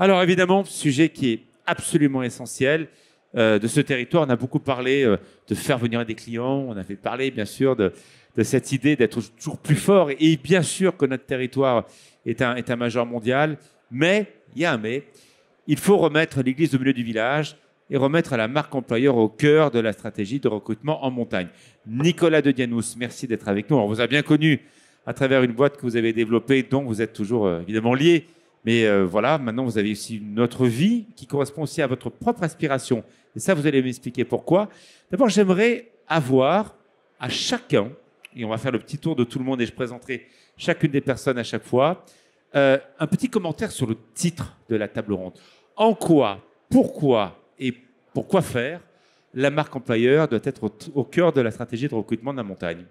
Alors évidemment, sujet qui est absolument essentiel euh, de ce territoire. On a beaucoup parlé euh, de faire venir des clients. On avait parlé bien sûr de, cette idée d'être toujours plus fort. Et bien sûr que notre territoire est un, est un majeur mondial. Mais, il y a un mais, il faut remettre l'église au milieu du village et remettre la marque employeur au cœur de la stratégie de recrutement en montagne. Nicolas de Dianous, merci d'être avec nous. On vous a bien connu à travers une boîte que vous avez développée, dont vous êtes toujours euh, évidemment lié. Mais euh, voilà, maintenant vous avez aussi une autre vie qui correspond aussi à votre propre aspiration. Et ça, vous allez m'expliquer pourquoi. D'abord, j'aimerais avoir à chacun, et on va faire le petit tour de tout le monde et je présenterai chacune des personnes à chaque fois, euh, un petit commentaire sur le titre de la table ronde. En quoi, pourquoi et pourquoi faire la marque employeur doit être au, au cœur de la stratégie de recrutement de la montagne?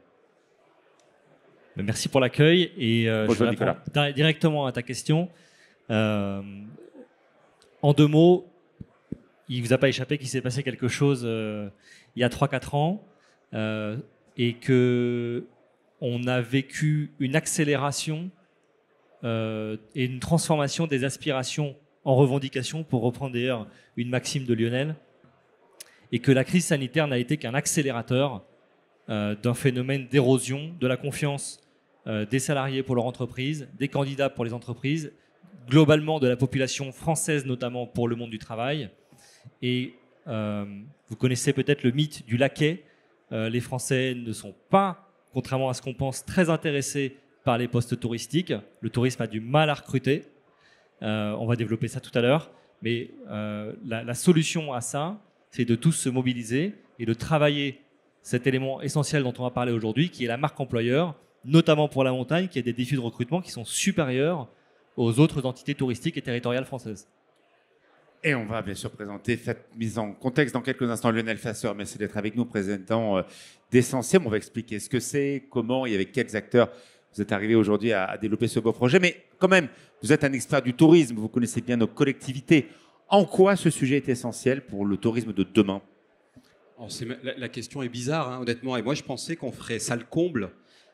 Merci pour l'accueil et euh, je di- directement à ta question. Euh, en deux mots, il vous a pas échappé qu'il s'est passé quelque chose euh, il y a 3-4 ans euh, et que on a vécu une accélération et une transformation des aspirations en revendications, pour reprendre d'ailleurs une maxime de Lionel, et que la crise sanitaire n'a été qu'un accélérateur d'un phénomène d'érosion de la confiance des salariés pour leur entreprise, des candidats pour les entreprises, globalement de la population française notamment pour le monde du travail. Et euh, vous connaissez peut-être le mythe du laquais. Euh, les Français ne sont pas, contrairement à ce qu'on pense, très intéressés par les postes touristiques. Le tourisme a du mal à recruter. Euh, on va développer ça tout à l'heure. Mais la, la solution à ça, c'est de tous se mobiliser et de travailler cet élément essentiel dont on va parler aujourd'hui, qui est la marque employeur, notamment pour la montagne, qui a des défis de recrutement qui sont supérieurs aux autres entités touristiques et territoriales françaises. Et on va bien sûr présenter cette mise en contexte dans quelques instants. Lionel Fasseur, merci d'être avec nous, président euh, d'Essentiel. On va expliquer ce que c'est, comment et avec quels acteurs vous êtes arrivé aujourd'hui à, à développer ce beau projet. Mais quand même, vous êtes un expert du tourisme, vous connaissez bien nos collectivités. En quoi ce sujet est essentiel pour le tourisme de demain? Alors, la, la question est bizarre, hein, honnêtement. Et moi, je pensais qu'on ferait salle comble,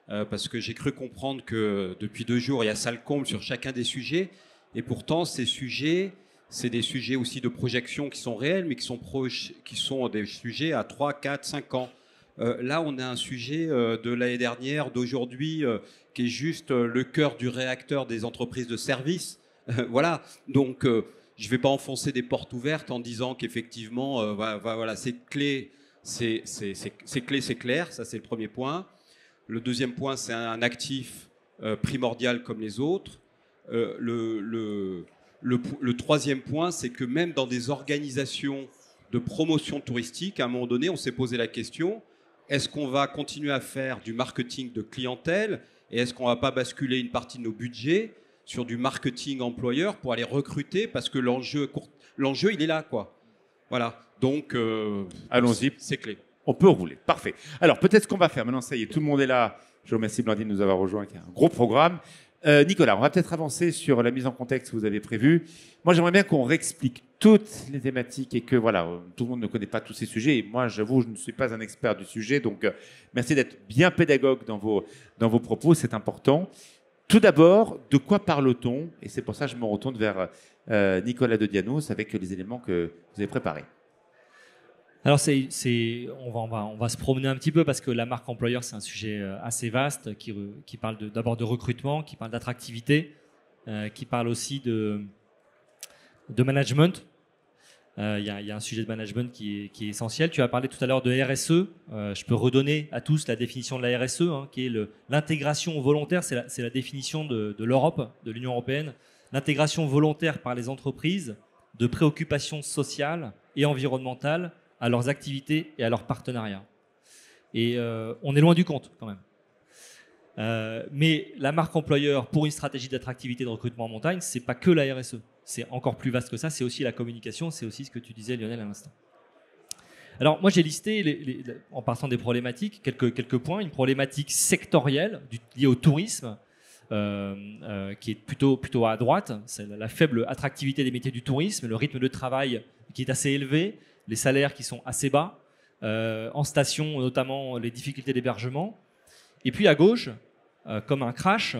euh, parce que j'ai cru comprendre que depuis deux jours, il y a salle comble sur chacun des sujets. Et pourtant, ces sujets, c'est des sujets aussi de projection qui sont réels, mais qui sont, qui sont des sujets à 3, 4, 5 ans. Euh, là, on a un sujet euh, de l'année dernière, d'aujourd'hui, qui est juste le cœur du réacteur des entreprises de services. voilà. Donc, je ne vais pas enfoncer des portes ouvertes en disant qu'effectivement, voilà, c'est- c'est clé, c'est clair. Ça, c'est le premier point. Le deuxième point, c'est un actif euh, primordial comme les autres. Euh, le, le, le, le troisième point, c'est que même dans des organisations de promotion touristique, à un moment donné, on s'est posé la question est-ce qu'on va continuer à faire du marketing de clientèle et est-ce qu'on va pas basculer une partie de nos budgets sur du marketing employeur pour aller recruter parce que l'enjeu, l'enjeu, il est là, quoi. Voilà. Donc, euh, Allons-y. C'est clé. On peut rouler. Parfait. Alors, peut-être ce qu'on va faire. Maintenant, ça y est, tout le monde est là. Je remercie Blandine de nous avoir rejoints, qui a un gros programme. Euh, Nicolas, on va peut-être avancer sur la mise en contexte que vous avez prévue. Moi, j'aimerais bien qu'on réexplique toutes les thématiques et que, voilà, euh, tout le monde ne connaît pas tous ces sujets. Et moi, j'avoue, je ne suis pas un expert du sujet. Donc, euh, merci d'être bien pédagogue dans vos, dans vos propos. C'est important. Tout d'abord, de quoi parle-t-on? Et c'est pour ça que je me retourne vers Nicolas de Dianos avec les éléments que vous avez préparés. Alors, on, va, se promener un petit peu parce que la marque employeur, c'est un sujet euh, assez vaste qui, parle d'abord de, recrutement, qui parle d'attractivité, euh, qui parle aussi de, management. Euh, Il y, a- un sujet de management qui est, essentiel. Tu as parlé tout à l'heure de RSE. Je peux redonner à tous la définition de la RSE, hein, qui est l'intégration volontaire. C'est la, définition de l'Europe, de l'Union européenne. L'intégration volontaire par les entreprises de préoccupations sociales et environnementales à leurs activités et à leurs partenariats. Et euh, on est loin du compte quand même. Euh, mais la marque employeur pour une stratégie d'attractivité de recrutement en montagne, c'est pas que la RSE. C'est encore plus vaste que ça. C'est aussi la communication. C'est aussi ce que tu disais, Lionel, à l'instant. Alors moi j'ai listé, en partant des problématiques, quelques, points. Une problématique sectorielle liée au tourisme, euh, qui est plutôt, à droite. C'est la faible attractivité des métiers du tourisme, le rythme de travail qui est assez élevé, les salaires qui sont assez bas, euh, en station notamment les difficultés d'hébergement. Et puis à gauche, euh, comme un crash,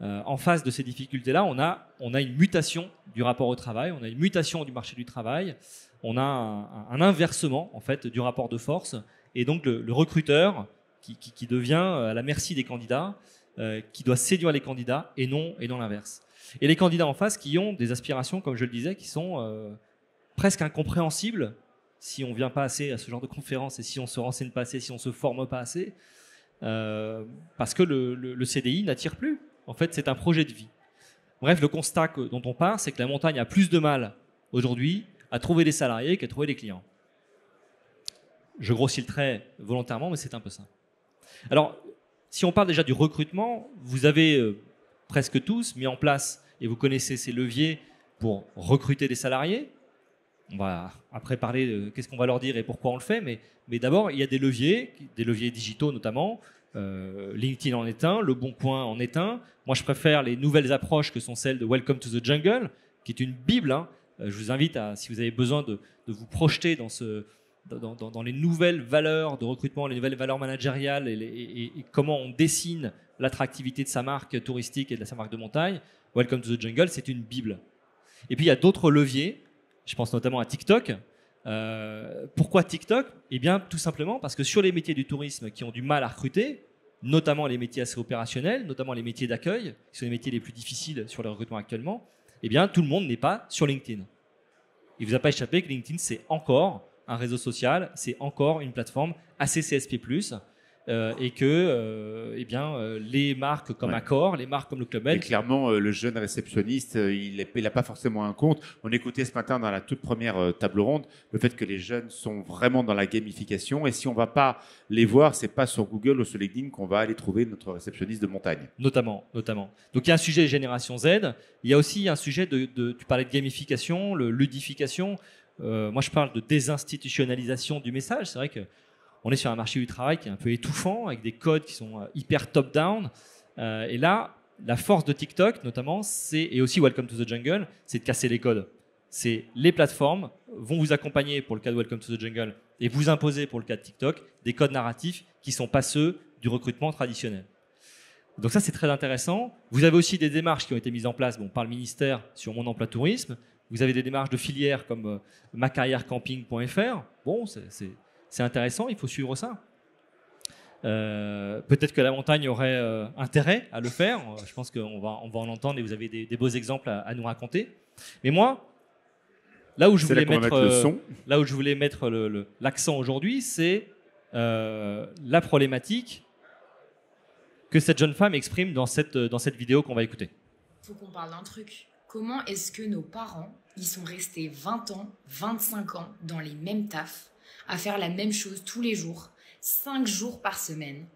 euh, en face de ces difficultés-là, on a, on a une mutation du rapport au travail, on a une mutation du marché du travail, on a un, inversement en fait du rapport de force, et donc le, recruteur qui, devient à la merci des candidats, qui doit séduire les candidats et non, et non l'inverse. Et les candidats en face qui ont des aspirations, comme je le disais, qui sont presque incompréhensibles si on vient pas assez à ce genre de conférences et si on se renseigne pas assez, si on se forme pas assez, parce que le CDI n'attire plus. En fait, c'est un projet de vie. Bref, le constat dont on part, c'est que la montagne a plus de mal aujourd'hui à trouver des salariés qu'à trouver des clients. Je grossis le trait volontairement, mais c'est un peu ça. Alors, si on parle déjà du recrutement, vous avez euh, presque tous mis en place, et vous connaissez ces leviers pour recruter des salariés. On va après parler de qu'est-ce qu'on va leur dire et pourquoi on le fait, mais, mais d'abord, il y a des leviers, des leviers digitaux notamment, euh, LinkedIn en est un, Le Bon Coin en est un. Moi, je préfère les nouvelles approches que sont celles de Welcome to the Jungle, qui est une bible. Hein. Euh, je vous invite à, si vous avez besoin de, vous projeter dans, ce, dans, les nouvelles valeurs de recrutement, les nouvelles valeurs managériales et, comment on dessine l'attractivité de sa marque touristique et de sa marque de montagne, Welcome to the Jungle, c'est une bible. Et puis il y a d'autres leviers. Je pense notamment à TikTok, euh, pourquoi TikTok? Eh bien, tout simplement parce que sur les métiers du tourisme qui ont du mal à recruter, notamment les métiers assez opérationnels, notamment les métiers d'accueil, qui sont les métiers les plus difficiles sur le recrutement actuellement, eh bien, tout le monde n'est pas sur LinkedIn. Il ne vous a pas échappé que LinkedIn, c'est encore un réseau social, c'est encore une plateforme assez CSP+, euh, et que euh, eh bien, euh, les marques comme Accor, les marques comme le Club Med. clairement, le jeune réceptionniste, il n'a pas forcément un compte. On écoutait ce matin dans la toute première table ronde le fait que les jeunes sont vraiment dans la gamification. Et si on ne va pas les voir, c'est pas sur Google ou sur LinkedIn qu'on va aller trouver notre réceptionniste de montagne. Notamment, notamment. Donc il y a un sujet génération Z. Il y a aussi un sujet de, de tu parlais de gamification, le ludification. moi, je parle de désinstitutionnalisation du message. C'est vrai que on est sur un marché du travail qui est un peu étouffant, avec des codes qui sont euh, hyper top-down. Euh, et là, la force de TikTok, notamment, c'est, et aussi Welcome to the Jungle, c'est de casser les codes. C'est les plateformes vont vous accompagner pour le cas de Welcome to the Jungle et vous imposer pour le cas de TikTok des codes narratifs qui ne sont pas ceux du recrutement traditionnel. Donc ça, c'est très intéressant. Vous avez aussi des démarches qui ont été mises en place bon, par le ministère sur Mon Emploi Tourisme. Vous avez des démarches de filières comme euh, macarrièrecamping.fr. Bon, c'est c'est intéressant, il faut suivre ça. Euh, peut-être que la montagne aurait euh, intérêt à le faire. Je pense qu'on va, on va en entendre et vous avez des, beaux exemples à, nous raconter. Mais moi, là où je voulais mettre, euh, là où je voulais mettre l'accent aujourd'hui, c'est la problématique que cette jeune femme exprime dans cette, dans cette vidéo qu'on va écouter. Il faut qu'on parle d'un truc. Comment est-ce que nos parents, ils sont restés 20 ans, 25 ans dans les mêmes tafs à faire la même chose tous les jours, 5 jours par semaine,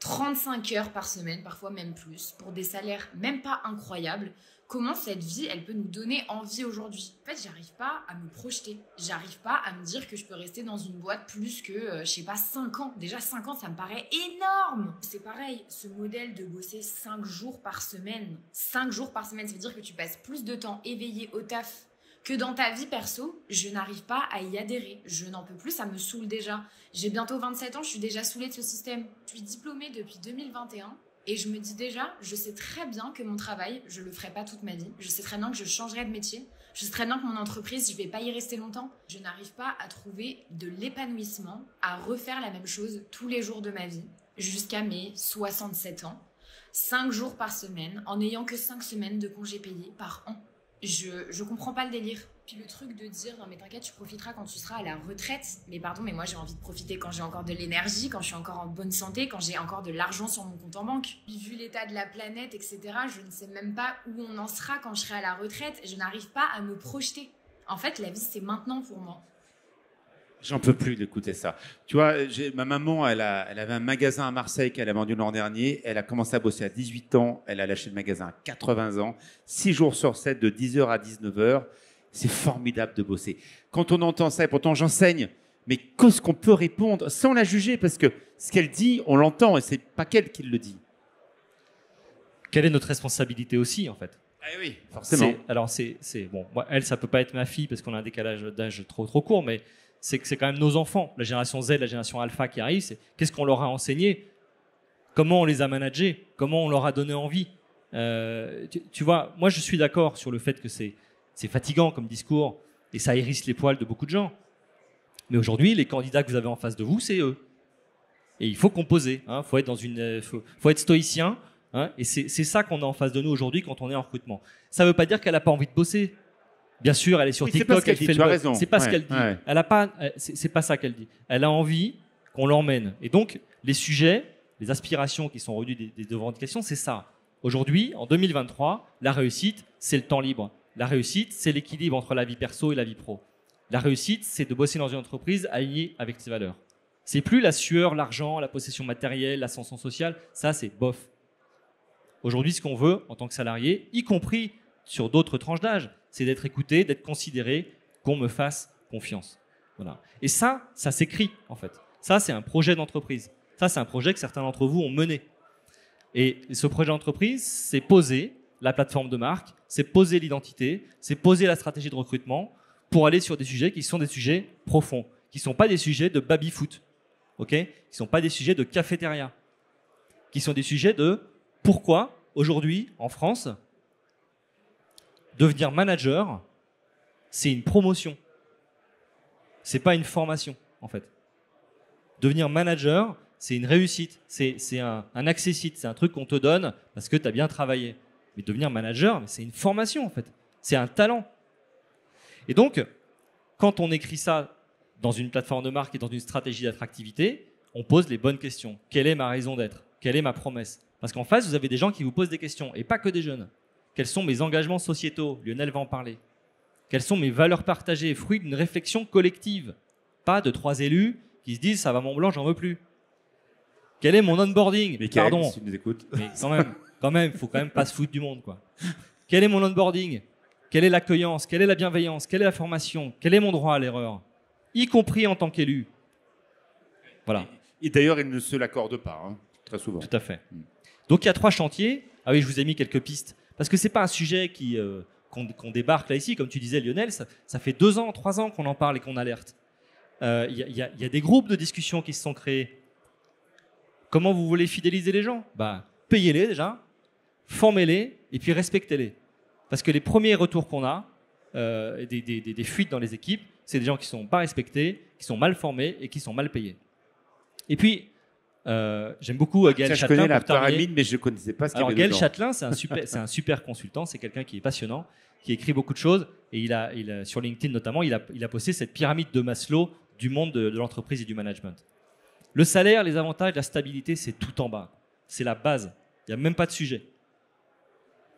35 heures par semaine, parfois même plus, pour des salaires même pas incroyables. Comment cette vie, elle peut nous donner envie aujourd'hui? En fait, j'arrive pas à me projeter. J'arrive pas à me dire que je peux rester dans une boîte plus que, euh, je sais pas, 5 ans. Déjà, 5 ans, ça me paraît énorme. C'est pareil, ce modèle de bosser 5 jours par semaine. 5 jours par semaine, ça veut dire que tu passes plus de temps éveillé au taf que dans ta vie perso, je n'arrive pas à y adhérer. Je n'en peux plus, ça me saoule déjà. J'ai bientôt 27 ans, je suis déjà saoulée de ce système. Je suis diplômée depuis 2021 et je me dis déjà, je sais très bien que mon travail, je le ferai pas toute ma vie. Je sais très bien que je changerai de métier. Je sais très bien que mon entreprise, je vais pas y rester longtemps. Je n'arrive pas à trouver de l'épanouissement, à refaire la même chose tous les jours de ma vie jusqu'à mes 67 ans. 5 jours par semaine, en n'ayant que 5 semaines de congés payés par an je, comprends pas le délire. Puis le truc de dire, non mais t'inquiète, tu profiteras quand tu seras à la retraite. Mais pardon, mais moi j'ai envie de profiter quand j'ai encore de l'énergie, quand je suis encore en bonne santé, quand j'ai encore de l'argent sur mon compte en banque. vu l'état de la planète, etc., je ne sais même pas où on en sera quand je serai à la retraite. Je n'arrive pas à me projeter. En fait, la vie, c'est maintenant pour moi. J'en peux plus d'écouter ça. Tu vois, ma maman, elle, elle, avait un magasin à Marseille qu'elle a vendu l'an dernier. Elle a commencé à bosser à 18 ans. Elle a lâché le magasin à 80 ans. 6 jours sur 7, de 10h à 19h. C'est formidable de bosser. Quand on entend ça, et pourtant j'enseigne, mais qu'est-ce qu'on peut répondre sans la juger? Parce que ce qu'elle dit, on l'entend et c'est pas qu'elle qui le dit. Quelle est notre responsabilité aussi, en fait? Ah oui, forcément. Alors, c'est bon. elle, ça peut pas être ma fille parce qu'on a un décalage d'âge trop trop court, mais c'est que c'est quand même nos enfants, la génération Z, la génération Alpha qui arrive, qu'est-ce qu'on leur a enseigné, comment on les a managés, comment on leur a donné envie, Euh, tu, vois, moi je suis d'accord sur le fait que c'est c'est fatigant comme discours et ça hérisse les poils de beaucoup de gens. Mais aujourd'hui, les candidats que vous avez en face de vous, c'est eux. Et il faut composer. Il faut être euh, faut, faut être stoïcien. hein, et c'est c'est ça qu'on a en face de nous aujourd'hui quand on est en recrutement. Ça ne veut pas dire qu'elle n'a pas envie de bosser. Bien sûr, elle est sur Oui, TikTok, ce elle dit, fait le. C'est pas ce Ouais, qu'elle dit. ouais. Elle a pas, euh, c'est c'est pas ça qu'elle dit. Elle a envie qu'on l'emmène. Et donc, les sujets, les aspirations qui sont revenues des, des revendications, c'est ça. Aujourd'hui, en 2023, la réussite, c'est le temps libre. La réussite, c'est l'équilibre entre la vie perso et la vie pro. La réussite, c'est de bosser dans une entreprise alignée avec ses valeurs. C'est plus la sueur, l'argent, la possession matérielle, l'ascension sociale. Ça, c'est bof. Aujourd'hui, ce qu'on veut en tant que salarié, y compris sur d'autres tranches d'âge, c'est d'être écouté, d'être considéré, qu'on me fasse confiance. Voilà. Et ça, ça s'écrit en fait. Ça, c'est un projet d'entreprise. Ça, c'est un projet que certains d'entre vous ont mené. Et ce projet d'entreprise, c'est poser la plateforme de marque, c'est poser l'identité, c'est poser la stratégie de recrutement pour aller sur des sujets qui sont des sujets profonds, qui ne sont pas des sujets de baby-foot, ok? Qui ne sont pas des sujets de cafétéria, qui sont des sujets de pourquoi aujourd'hui en France devenir manager c'est une promotion, c'est pas une formation en fait. Devenir manager c'est une réussite, c'est un, un accessite, c'est un truc qu'on te donne parce que tu as bien travaillé. Mais devenir manager, c'est une formation en fait, c'est un talent. Et donc, quand on écrit ça dans une plateforme de marque et dans une stratégie d'attractivité, on pose les bonnes questions. Quelle est ma raison d'être? Quelle est ma promesse? Parce qu'en face, vous avez des gens qui vous posent des questions, et pas que des jeunes. Quels sont mes engagements sociétaux Lionel va en parler. Quelles sont mes valeurs partagées, fruit d'une réflexion collective Pas de trois élus qui se disent ça va mon blanc, j'en veux plus. Quel est mon onboarding? Mais Pardon, si nous écoutes. mais quand même, quand même, faut quand même pas se foutre du monde, quoi. Quel est mon onboarding? Quelle est l'accueillance? Quelle est la bienveillance? Quelle est la formation? Quel est mon droit à l'erreur? Y compris en tant qu'élu. Voilà, Et d'ailleurs, ils ne se l'accordent pas, hein, très souvent. tout à fait. Donc il y a trois chantiers. Ah oui, je vous ai mis quelques pistes parce que c'est pas un sujet qui euh, qu'on débarque là ici, comme tu disais, Lionel. Ça, fait deux ans, trois ans qu'on en parle et qu'on alerte. Euh, Il y, a- il y a- des groupes de discussion qui se sont créés. Comment vous voulez fidéliser les gens? Bah, payez-les déjà, formez-les et puis respectez-les. Parce que les premiers retours qu'on a, euh, des- des fuites dans les équipes, c'est des gens qui sont pas respectés, qui sont mal formés et qui sont mal payés. Et puis, euh, j'aime beaucoup euh, Gaël Ça, je Châtelain connais la pyramide, mais je ne connaissais pas ce qu'il y avait Gaël dedans. Châtelain, c'est un super, c'est un super consultant, c'est quelqu'un qui est passionnant, qui écrit beaucoup de choses et il a, il a- sur LinkedIn notamment, il a, il a posté cette pyramide de Maslow du monde de, de l'entreprise et du management. Le salaire, les avantages, la stabilité, c'est tout en bas, c'est la base. Il n'y a même pas de sujet.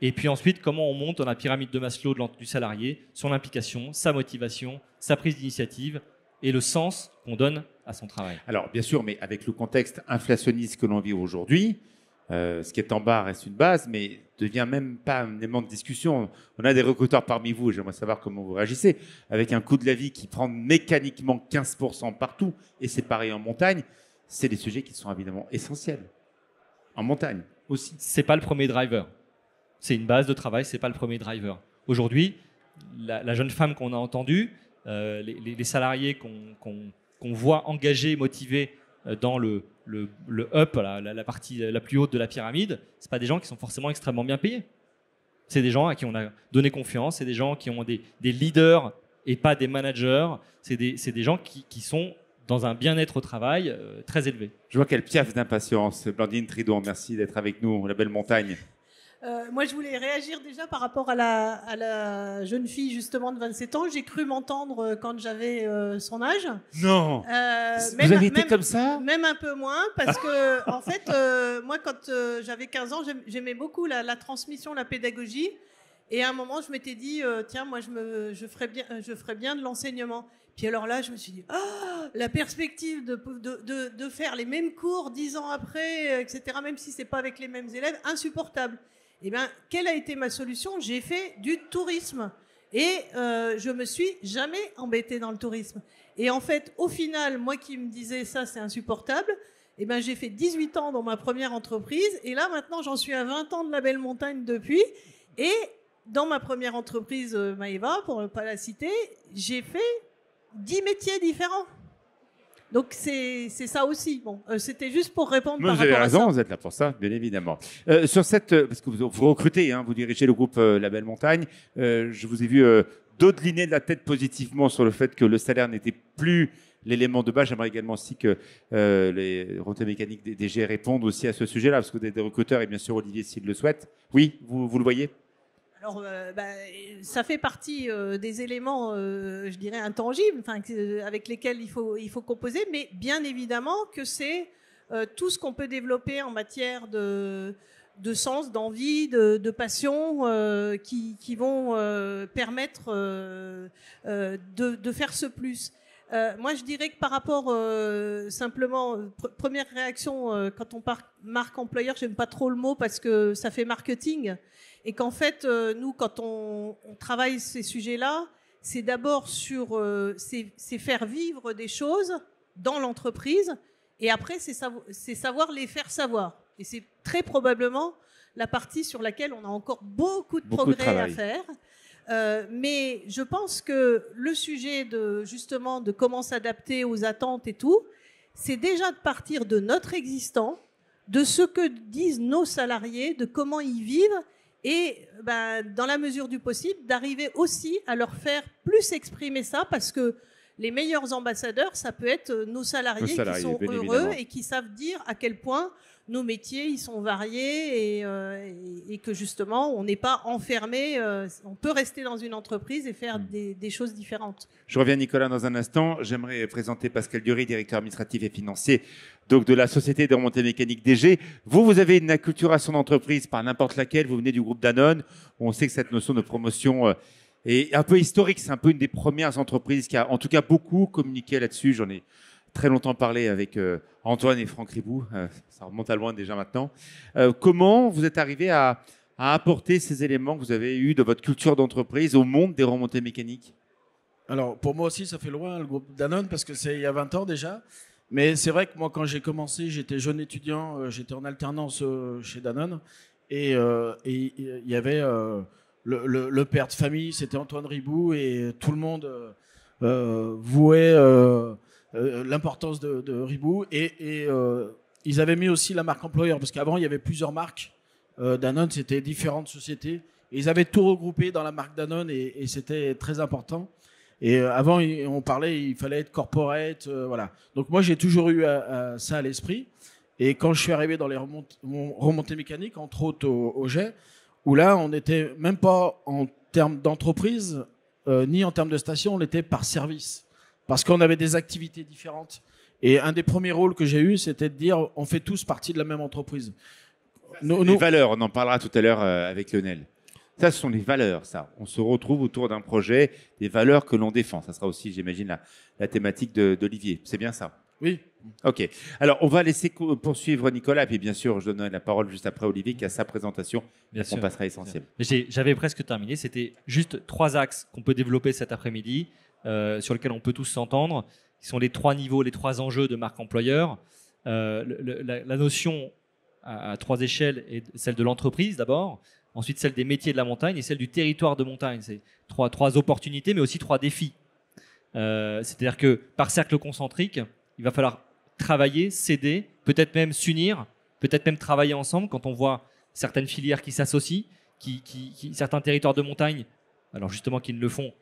Et puis ensuite, comment on monte dans la pyramide de Maslow de du salarié, son implication, sa motivation, sa prise d'initiative et le sens qu'on donne à son travail. Alors, bien sûr, mais avec le contexte inflationniste que l'on vit aujourd'hui, euh, ce qui est en bas reste une base, mais devient même pas un élément de discussion. On a des recruteurs parmi vous, j'aimerais savoir comment vous réagissez, avec un coût de la vie qui prend mécaniquement 15% partout, et c'est pareil en montagne, c'est des sujets qui sont évidemment essentiels. En montagne aussi. c'est pas le premier driver. C'est une base de travail, c'est pas le premier driver. Aujourd'hui, la, la jeune femme qu'on a entendue, euh, les, salariés qu'on qu'on- qu'on voit engagés, motivés euh, dans le, le, le up, la, partie la plus haute de la pyramide, c'est pas des gens qui sont forcément extrêmement bien payés. C'est des gens à qui on a donné confiance, c'est des gens qui ont des, des leaders et pas des managers. C'est des, des gens qui, qui sont dans un bien-être au travail euh, très élevé. Je vois qu'elle piaffe d'impatience. Blandine Tridon, merci d'être avec nous, la belle montagne. Euh, moi, je voulais réagir déjà par rapport à la, à la jeune fille justement de 27 ans. J'ai cru m'entendre euh, quand j'avais euh, son âge. Non Euh, Vous même- avez été même- comme ça Même un peu moins, parce que, en fait, moi, quand j'avais 15 ans, j'aim- j'aimais beaucoup la, la transmission, la pédagogie. Et à un moment, je m'étais dit, tiens, moi, je, me, je, ferais bien, je ferais bien de l'enseignement. Puis alors là, je me suis dit, ah, la perspective de, de, de, de faire les mêmes cours dix ans après, etc., même si c'est pas avec les mêmes élèves, insupportable. Eh bien, quelle a été ma solution? J'ai fait du tourisme. Et euh, je me suis jamais embêtée dans le tourisme. Et en fait, au final, moi qui me disais ça, c'est insupportable, eh ben, j'ai fait 18 ans dans ma première entreprise. Et là, maintenant, j'en suis à 20 ans de la belle montagne depuis. Et dans ma première entreprise, euh, Maeva, pour ne pas la citer, j'ai fait 10 métiers différents. Donc c'est ça aussi. Bon, euh, c'était juste pour répondre. par vous avez raison, vous êtes là pour ça, bien évidemment. Euh, sur cette, euh, parce que vous, vous recrutez, hein, vous dirigez le groupe La Belle Montagne. je vous ai vu lignées de la tête positivement sur le fait que le salaire n'était plus l'élément de base. J'aimerais également aussi que les remontées mécaniques des DG répondent aussi à ce sujet-là, parce que vous êtes des recruteurs et bien sûr Olivier s'il le souhaite. Oui, vous, vous le voyez? Alors, euh, bah, ça fait partie euh, des éléments, euh, je dirais, intangibles, avec lesquels il faut, il faut composer, mais bien évidemment que c'est tout ce qu'on peut développer en matière de, de sens, d'envie, de, passion, qui, qui, vont permettre de, de, faire ce plus. moi, je dirais que par rapport simplement, première réaction, quand on parle marque employeur, j'aime pas trop le mot parce que ça fait marketing et qu'en fait, euh, nous, quand on, travaille ces sujets-là, c'est d'abord sur, euh, c'est faire vivre des choses dans l'entreprise, et après, c'est savoir les faire savoir. Et c'est très probablement la partie sur laquelle on a encore beaucoup de progrès à faire. Euh, mais je pense que le sujet de justement de comment s'adapter aux attentes et tout, c'est déjà de partir de notre existant, de ce que disent nos salariés, de comment ils vivent, et ben, dans la mesure du possible, d'arriver aussi à leur faire plus exprimer ça, parce que les meilleurs ambassadeurs, ça peut être nos salariés, qui sont heureux et qui savent dire à quel point nos métiers ils sont variés et, euh, que justement on n'est pas enfermé, euh, on peut rester dans une entreprise et faire hmm. des, des, choses différentes. Je reviens Nicolas dans un instant. J'aimerais présenter Pascal Dury, directeur administratif et financier donc de la société de remontée mécanique DG. Vous, vous avez une acculturation d'entreprise par n'importe laquelle. Vous venez du groupe Danone. On sait que cette notion de promotion euh, est un peu historique. C'est un peu une des premières entreprises qui a, en tout cas, beaucoup communiqué là-dessus. J'en ai très longtemps parlé avec euh, Antoine et Franck Ribou. Euh, ça remonte à loin déjà maintenant. comment vous êtes arrivé à, apporter ces éléments que vous avez eus de votre culture d'entreprise au monde des remontées mécaniques? Alors, pour moi aussi, ça fait loin, le groupe Danone, parce que c'est il y a 20 ans déjà. Mais c'est vrai que moi, quand j'ai commencé, j'étais jeune étudiant, euh, j'étais en alternance euh, chez Danone, et euh, il y avait le, père de famille, c'était Antoine Ribou, et tout le monde vouait l'importance de, Ribou, et, ils avaient mis aussi la marque employeur, parce qu'avant, il y avait plusieurs marques. Danone, c'était différentes sociétés, et ils avaient tout regroupé dans la marque Danone, et c'était très important. Et euh, avant, on parlait, il fallait être corporate, euh, voilà. Donc moi, j'ai toujours eu euh, ça à l'esprit. Et quand je suis arrivé dans les remontées, mécaniques, entre autres au, jet, où là, on n'était même pas en termes d'entreprise, ni en termes de station, on était par service. Parce qu'on avait des activités différentes. Et un des premiers rôles que j'ai eu, c'était de dire, on fait tous partie de la même entreprise. les valeurs, on en parlera tout à l'heure avec Lionel. Ça, ce sont les valeurs, ça. On se retrouve autour d'un projet, des valeurs que l'on défend. Ça sera aussi, j'imagine, la, thématique d'Olivier. C'est bien ça? Oui. Ok. Alors, on va laisser poursuivre Nicolas, et puis bien sûr, je donnerai la parole juste après Olivier qui a sa présentation. Bien on passera à l'essentiel. J'avais presque terminé. C'était juste trois axes qu'on peut développer cet après-midi, euh, sur lesquels on peut tous s'entendre, qui sont les trois niveaux, les trois enjeux de marque employeur. Euh, la, notion à trois échelles est celle de l'entreprise d'abord, ensuite celle des métiers de la montagne et celle du territoire de montagne. C'est trois, opportunités, mais aussi trois défis. Euh, c'est-à-dire que par cercle concentrique, il va falloir travailler, céder, peut-être même s'unir, peut-être même travailler ensemble quand on voit certaines filières qui s'associent, qui, certains territoires de montagne, alors justement qui ne le font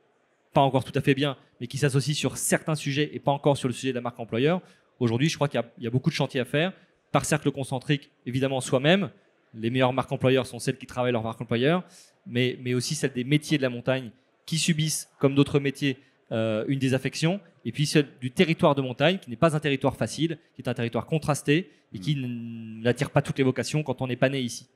pas encore tout à fait bien, mais qui s'associent sur certains sujets et pas encore sur le sujet de la marque employeur. Aujourd'hui, je crois qu'il y, y, a beaucoup de chantiers à faire. Par cercle concentrique, évidemment, soi-même, les meilleures marques employeurs sont celles qui travaillent leur marque employeur, mais, mais aussi celles des métiers de la montagne qui subissent, comme d'autres métiers, euh, une désaffection, et puis celle du territoire de montagne, qui n'est pas un territoire facile, qui est un territoire contrasté et qui n'attire pas toutes les vocations quand on n'est pas né ici.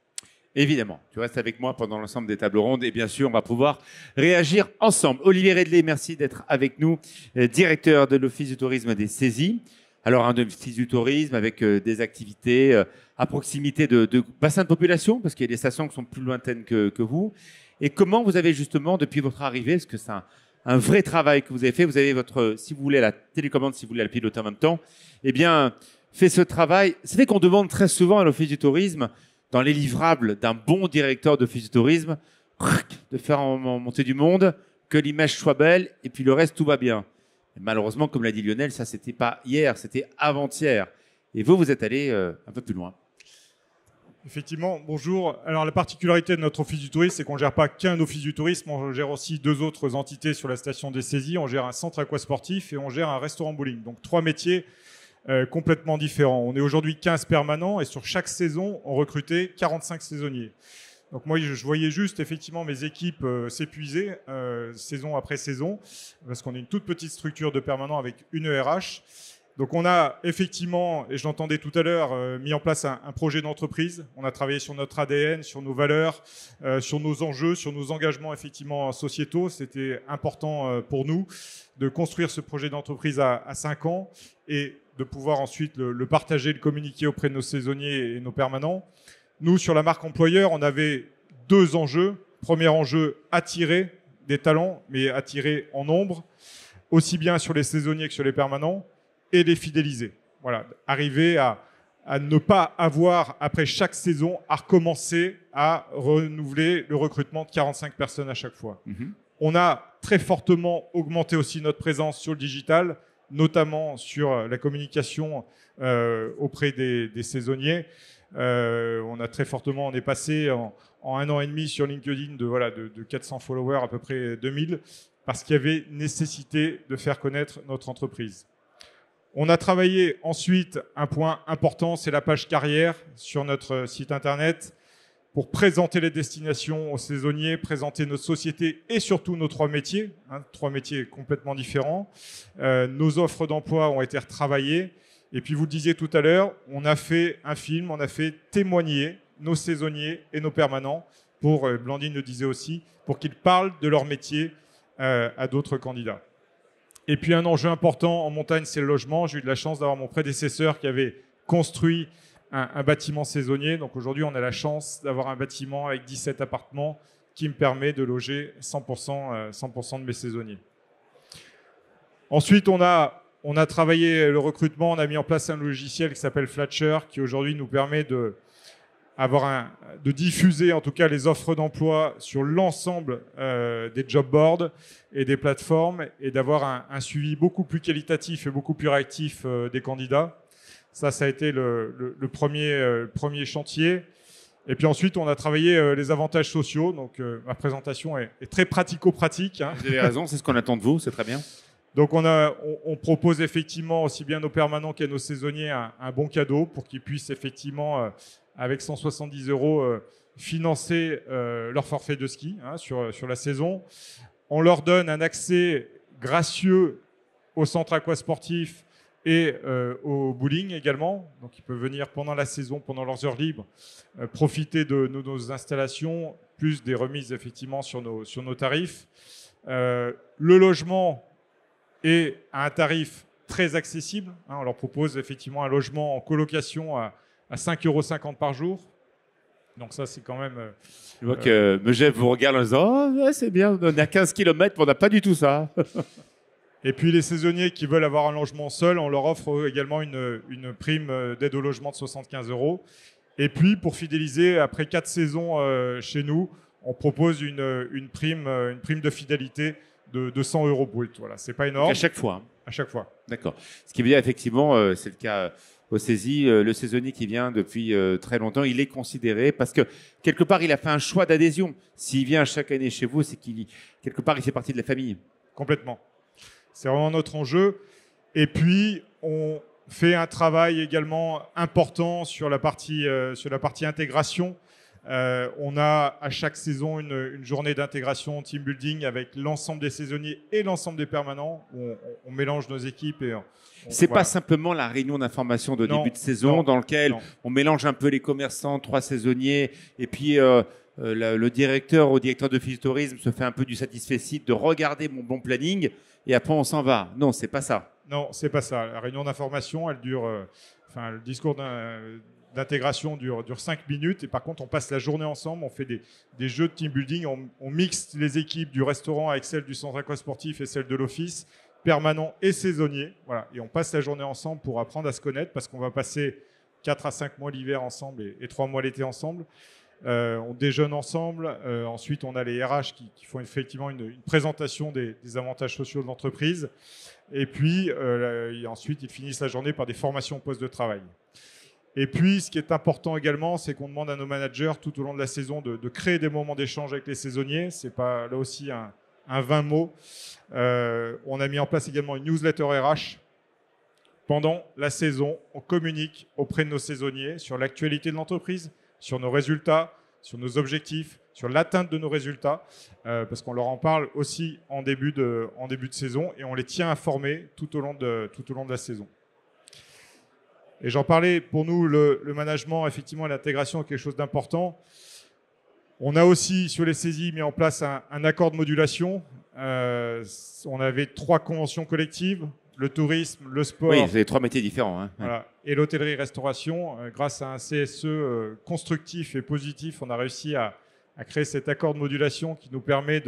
Évidemment, tu restes avec moi pendant l'ensemble des tables rondes et bien sûr, on va pouvoir réagir ensemble. Olivier Redley, merci d'être avec nous, euh, directeur de l'Office du tourisme des saisies. Alors, un Office du tourisme avec euh, des activités à proximité de, bassins de population, parce qu'il y a des stations qui sont plus lointaines que, vous. Et comment vous avez justement, depuis votre arrivée, est-ce que c'est un, vrai travail que vous avez fait, vous avez votre, si vous voulez, la télécommande, si vous voulez la piloter en même temps, eh bien, fait ce travail. C'est vrai qu'on demande très souvent à l'Office du tourisme, dans les livrables d'un bon directeur d'Office du tourisme, de faire monter du monde, que l'image soit belle, et puis le reste, tout va bien. malheureusement, comme l'a dit Lionel, ça, c'était pas hier, c'était avant-hier. Et vous, vous êtes allé euh, un peu plus loin. Effectivement, bonjour. Alors la particularité de notre office du tourisme, c'est qu'on ne gère pas qu'un office du tourisme, on gère aussi deux autres entités sur la station des saisies. On gère un centre aquasportif et on gère un restaurant bowling. Donc trois métiers euh, complètement différents. On est aujourd'hui 15 permanents et sur chaque saison, on recrutait 45 saisonniers. Donc moi, je voyais juste effectivement mes équipes euh, s'épuiser euh, saison après saison, parce qu'on est une toute petite structure de permanents avec une RH. Donc on a effectivement, et je l'entendais tout à l'heure, mis en place un, projet d'entreprise. On a travaillé sur notre ADN, sur nos valeurs, sur nos enjeux, sur nos engagements effectivement sociétaux. C'était important pour nous de construire ce projet d'entreprise à, à 5 ans et de pouvoir ensuite le, le, partager, le communiquer auprès de nos saisonniers et nos permanents. Nous, sur la marque employeur, on avait deux enjeux. Premier enjeu, attirer des talents, mais attirer en nombre, aussi bien sur les saisonniers que sur les permanents et les fidéliser. Voilà, arriver à, à ne pas avoir, après chaque saison, à recommencer à renouveler le recrutement de 45 personnes à chaque fois. Mhm. On a très fortement augmenté aussi notre présence sur le digital, notamment sur la communication euh, auprès des, saisonniers. Euh, on a très fortement, on est passé en, en, un an et demi sur LinkedIn de, voilà, de, de 400 followers à peu près 2000, parce qu'il y avait nécessité de faire connaître notre entreprise. On a travaillé ensuite un point important, c'est la page carrière sur notre site internet pour présenter les destinations aux saisonniers, présenter notre société et surtout nos trois métiers, hein, trois métiers complètement différents. Euh, nos offres d'emploi ont été retravaillées. Et puis vous le disiez tout à l'heure, on a fait un film, on a fait témoigner nos saisonniers et nos permanents pour, euh, Blandine le disait aussi, pour qu'ils parlent de leur métier euh, à d'autres candidats. Et puis un enjeu important en montagne, c'est le logement. J'ai eu de la chance d'avoir mon prédécesseur qui avait construit un, bâtiment saisonnier. Donc aujourd'hui, on a la chance d'avoir un bâtiment avec 17 appartements qui me permet de loger 100%, 100 euh, de mes saisonniers. Ensuite, on a, travaillé le recrutement, on a mis en place un logiciel qui s'appelle Flatcher, qui aujourd'hui nous permet de, diffuser en tout cas les offres d'emploi sur l'ensemble euh, des job boards et des plateformes et d'avoir un, un, suivi beaucoup plus qualitatif et beaucoup plus réactif euh, des candidats. Ça, ça a été le, le, le premier, euh, premier chantier. Et puis ensuite, on a travaillé euh, les avantages sociaux. Donc ma présentation est, est très pratico-pratique. Hein. Vous avez raison, c'est ce qu'on attend de vous, c'est très bien. Donc on, a, on, on, propose effectivement aussi bien nos permanents qu'à nos saisonniers un, un bon cadeau pour qu'ils puissent effectivement avec 170 euros, euh, financer euh, leur forfait de ski hein, sur, sur la saison. On leur donne un accès gracieux au centre aquasportif et euh, au bowling également. Donc ils peuvent venir pendant la saison, pendant leurs heures libres, profiter de nos, installations, plus des remises effectivement sur nos, sur nos tarifs. le logement est à un tarif très accessible. Hein. on leur propose effectivement un logement en colocation à à 5,50 euros par jour. Donc ça, c'est quand même... Euh, Je vois que euh, Megève vous regarde en disant oh, c'est bien, on est à 15 km, on n'a pas du tout ça. Et puis les saisonniers qui veulent avoir un logement seul, on leur offre également une, une prime euh, d'aide au logement de 75 euros. Et puis pour fidéliser, après quatre saisons chez nous, on propose une, une, prime, une prime de fidélité de, de 100 euros brut. Voilà, c'est pas énorme. à chaque fois. Hein. À chaque fois. D'accord. Ce qui veut dire effectivement, c'est le cas au saisie, euh, le saisonnier qui vient depuis euh, très longtemps, il est considéré parce que quelque part, il a fait un choix d'adhésion. S'il vient chaque année chez vous, c'est qu'il quelque part, il fait partie de la famille. Complètement. C'est vraiment notre enjeu. Et puis, on fait un travail également important sur la partie, euh, sur la partie intégration. Euh, on a à chaque saison une, une journée d'intégration team building avec l'ensemble des saisonniers et l'ensemble des permanents. Où on, on, mélange nos équipes et c'est voilà. pas simplement la réunion d'information de non, début de saison non, dans lequel non. on mélange un peu les commerçants, trois saisonniers, et puis euh, euh, le, le, directeur ou directeur de tourisme se fait un peu du satisfait de regarder mon bon planning et après on s'en va. Non, c'est pas ça. Non, c'est pas ça. La réunion d'information, elle dure. Euh, le discours d'intégration dure, dure 5 minutes et par contre on passe la journée ensemble, on fait des, des jeux de team building, on, on mixe les équipes du restaurant avec celles du centre aquasportif et celles de l'office permanent et saisonnier. Voilà. Et on passe la journée ensemble pour apprendre à se connaître parce qu'on va passer 4 à 5 mois l'hiver ensemble et, et 3 mois l'été ensemble. Euh, on déjeune ensemble. Euh, ensuite, on a les RH qui, font effectivement une, présentation des, avantages sociaux de l'entreprise. Et puis, euh, ensuite, ils finissent la journée par des formations au poste de travail. Et puis, ce qui est important également, c'est qu'on demande à nos managers tout au long de la saison de, créer des moments d'échange avec les saisonniers. C'est pas là aussi un, un 20 mots. On a mis en place également une newsletter RH. Pendant la saison, on communique auprès de nos saisonniers sur l'actualité de l'entreprise, sur nos résultats, sur nos objectifs, sur l'atteinte de nos résultats, euh, parce qu'on leur en parle aussi en début, de, en début de saison et on les tient informés tout au long de, tout au long de la saison. Et j'en parlais, pour nous, le, le management, effectivement, l'intégration est quelque chose d'important. On a aussi, sur les saisies, mis en place un, un accord de modulation. Euh, on avait trois conventions collectives, le tourisme, le sport. Oui, c'est trois métiers différents. Hein. Voilà. Et l'hôtellerie-restauration, euh, grâce à un CSE euh, constructif et positif, on a réussi à, créer cet accord de modulation qui nous permet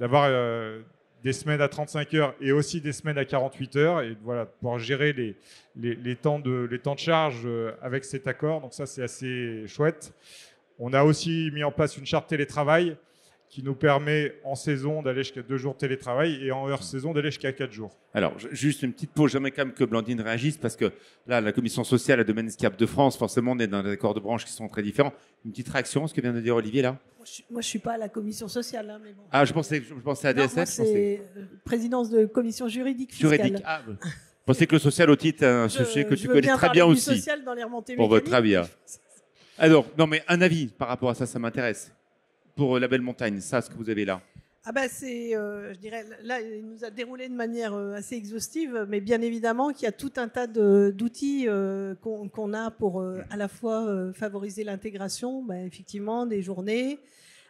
d'avoir euh, des semaines à 35 heures et aussi des semaines à 48 heures et voilà, pouvoir gérer les, temps de, charge avec cet accord. Donc ça, c'est assez chouette. On a aussi mis en place une charte télétravail qui nous permet en saison d'aller jusqu'à deux jours de télétravail et en hors saison d'aller jusqu'à quatre jours. Alors, juste une petite pause, j'aimerais quand même que Blandine réagisse parce que là, la commission sociale, à Domaine Scap de France, forcément, on est dans des accords de branche qui sont très différents. Une petite réaction à ce que vient de dire Olivier là? Moi, je ne suis pas à la commission sociale. Hein, mais bon. Ah, je pensais, je pensais à DSF. Non, c'est présidence de commission juridique fiscale. Juridique. Ah, je pensais que le social audit est un sujet que tu connais très bien aussi. Social dans les remontées pour votre avis. Alors, non, mais un avis par rapport à ça, ça m'intéresse pour la belle montagne, ça, ce que vous avez là ah bah c'est, euh, je dirais, là, il nous a déroulé de manière euh, assez exhaustive, mais bien évidemment qu'il y a tout un tas d'outils euh, qu'on qu a pour euh, à la fois favoriser l'intégration, bah, effectivement, des journées,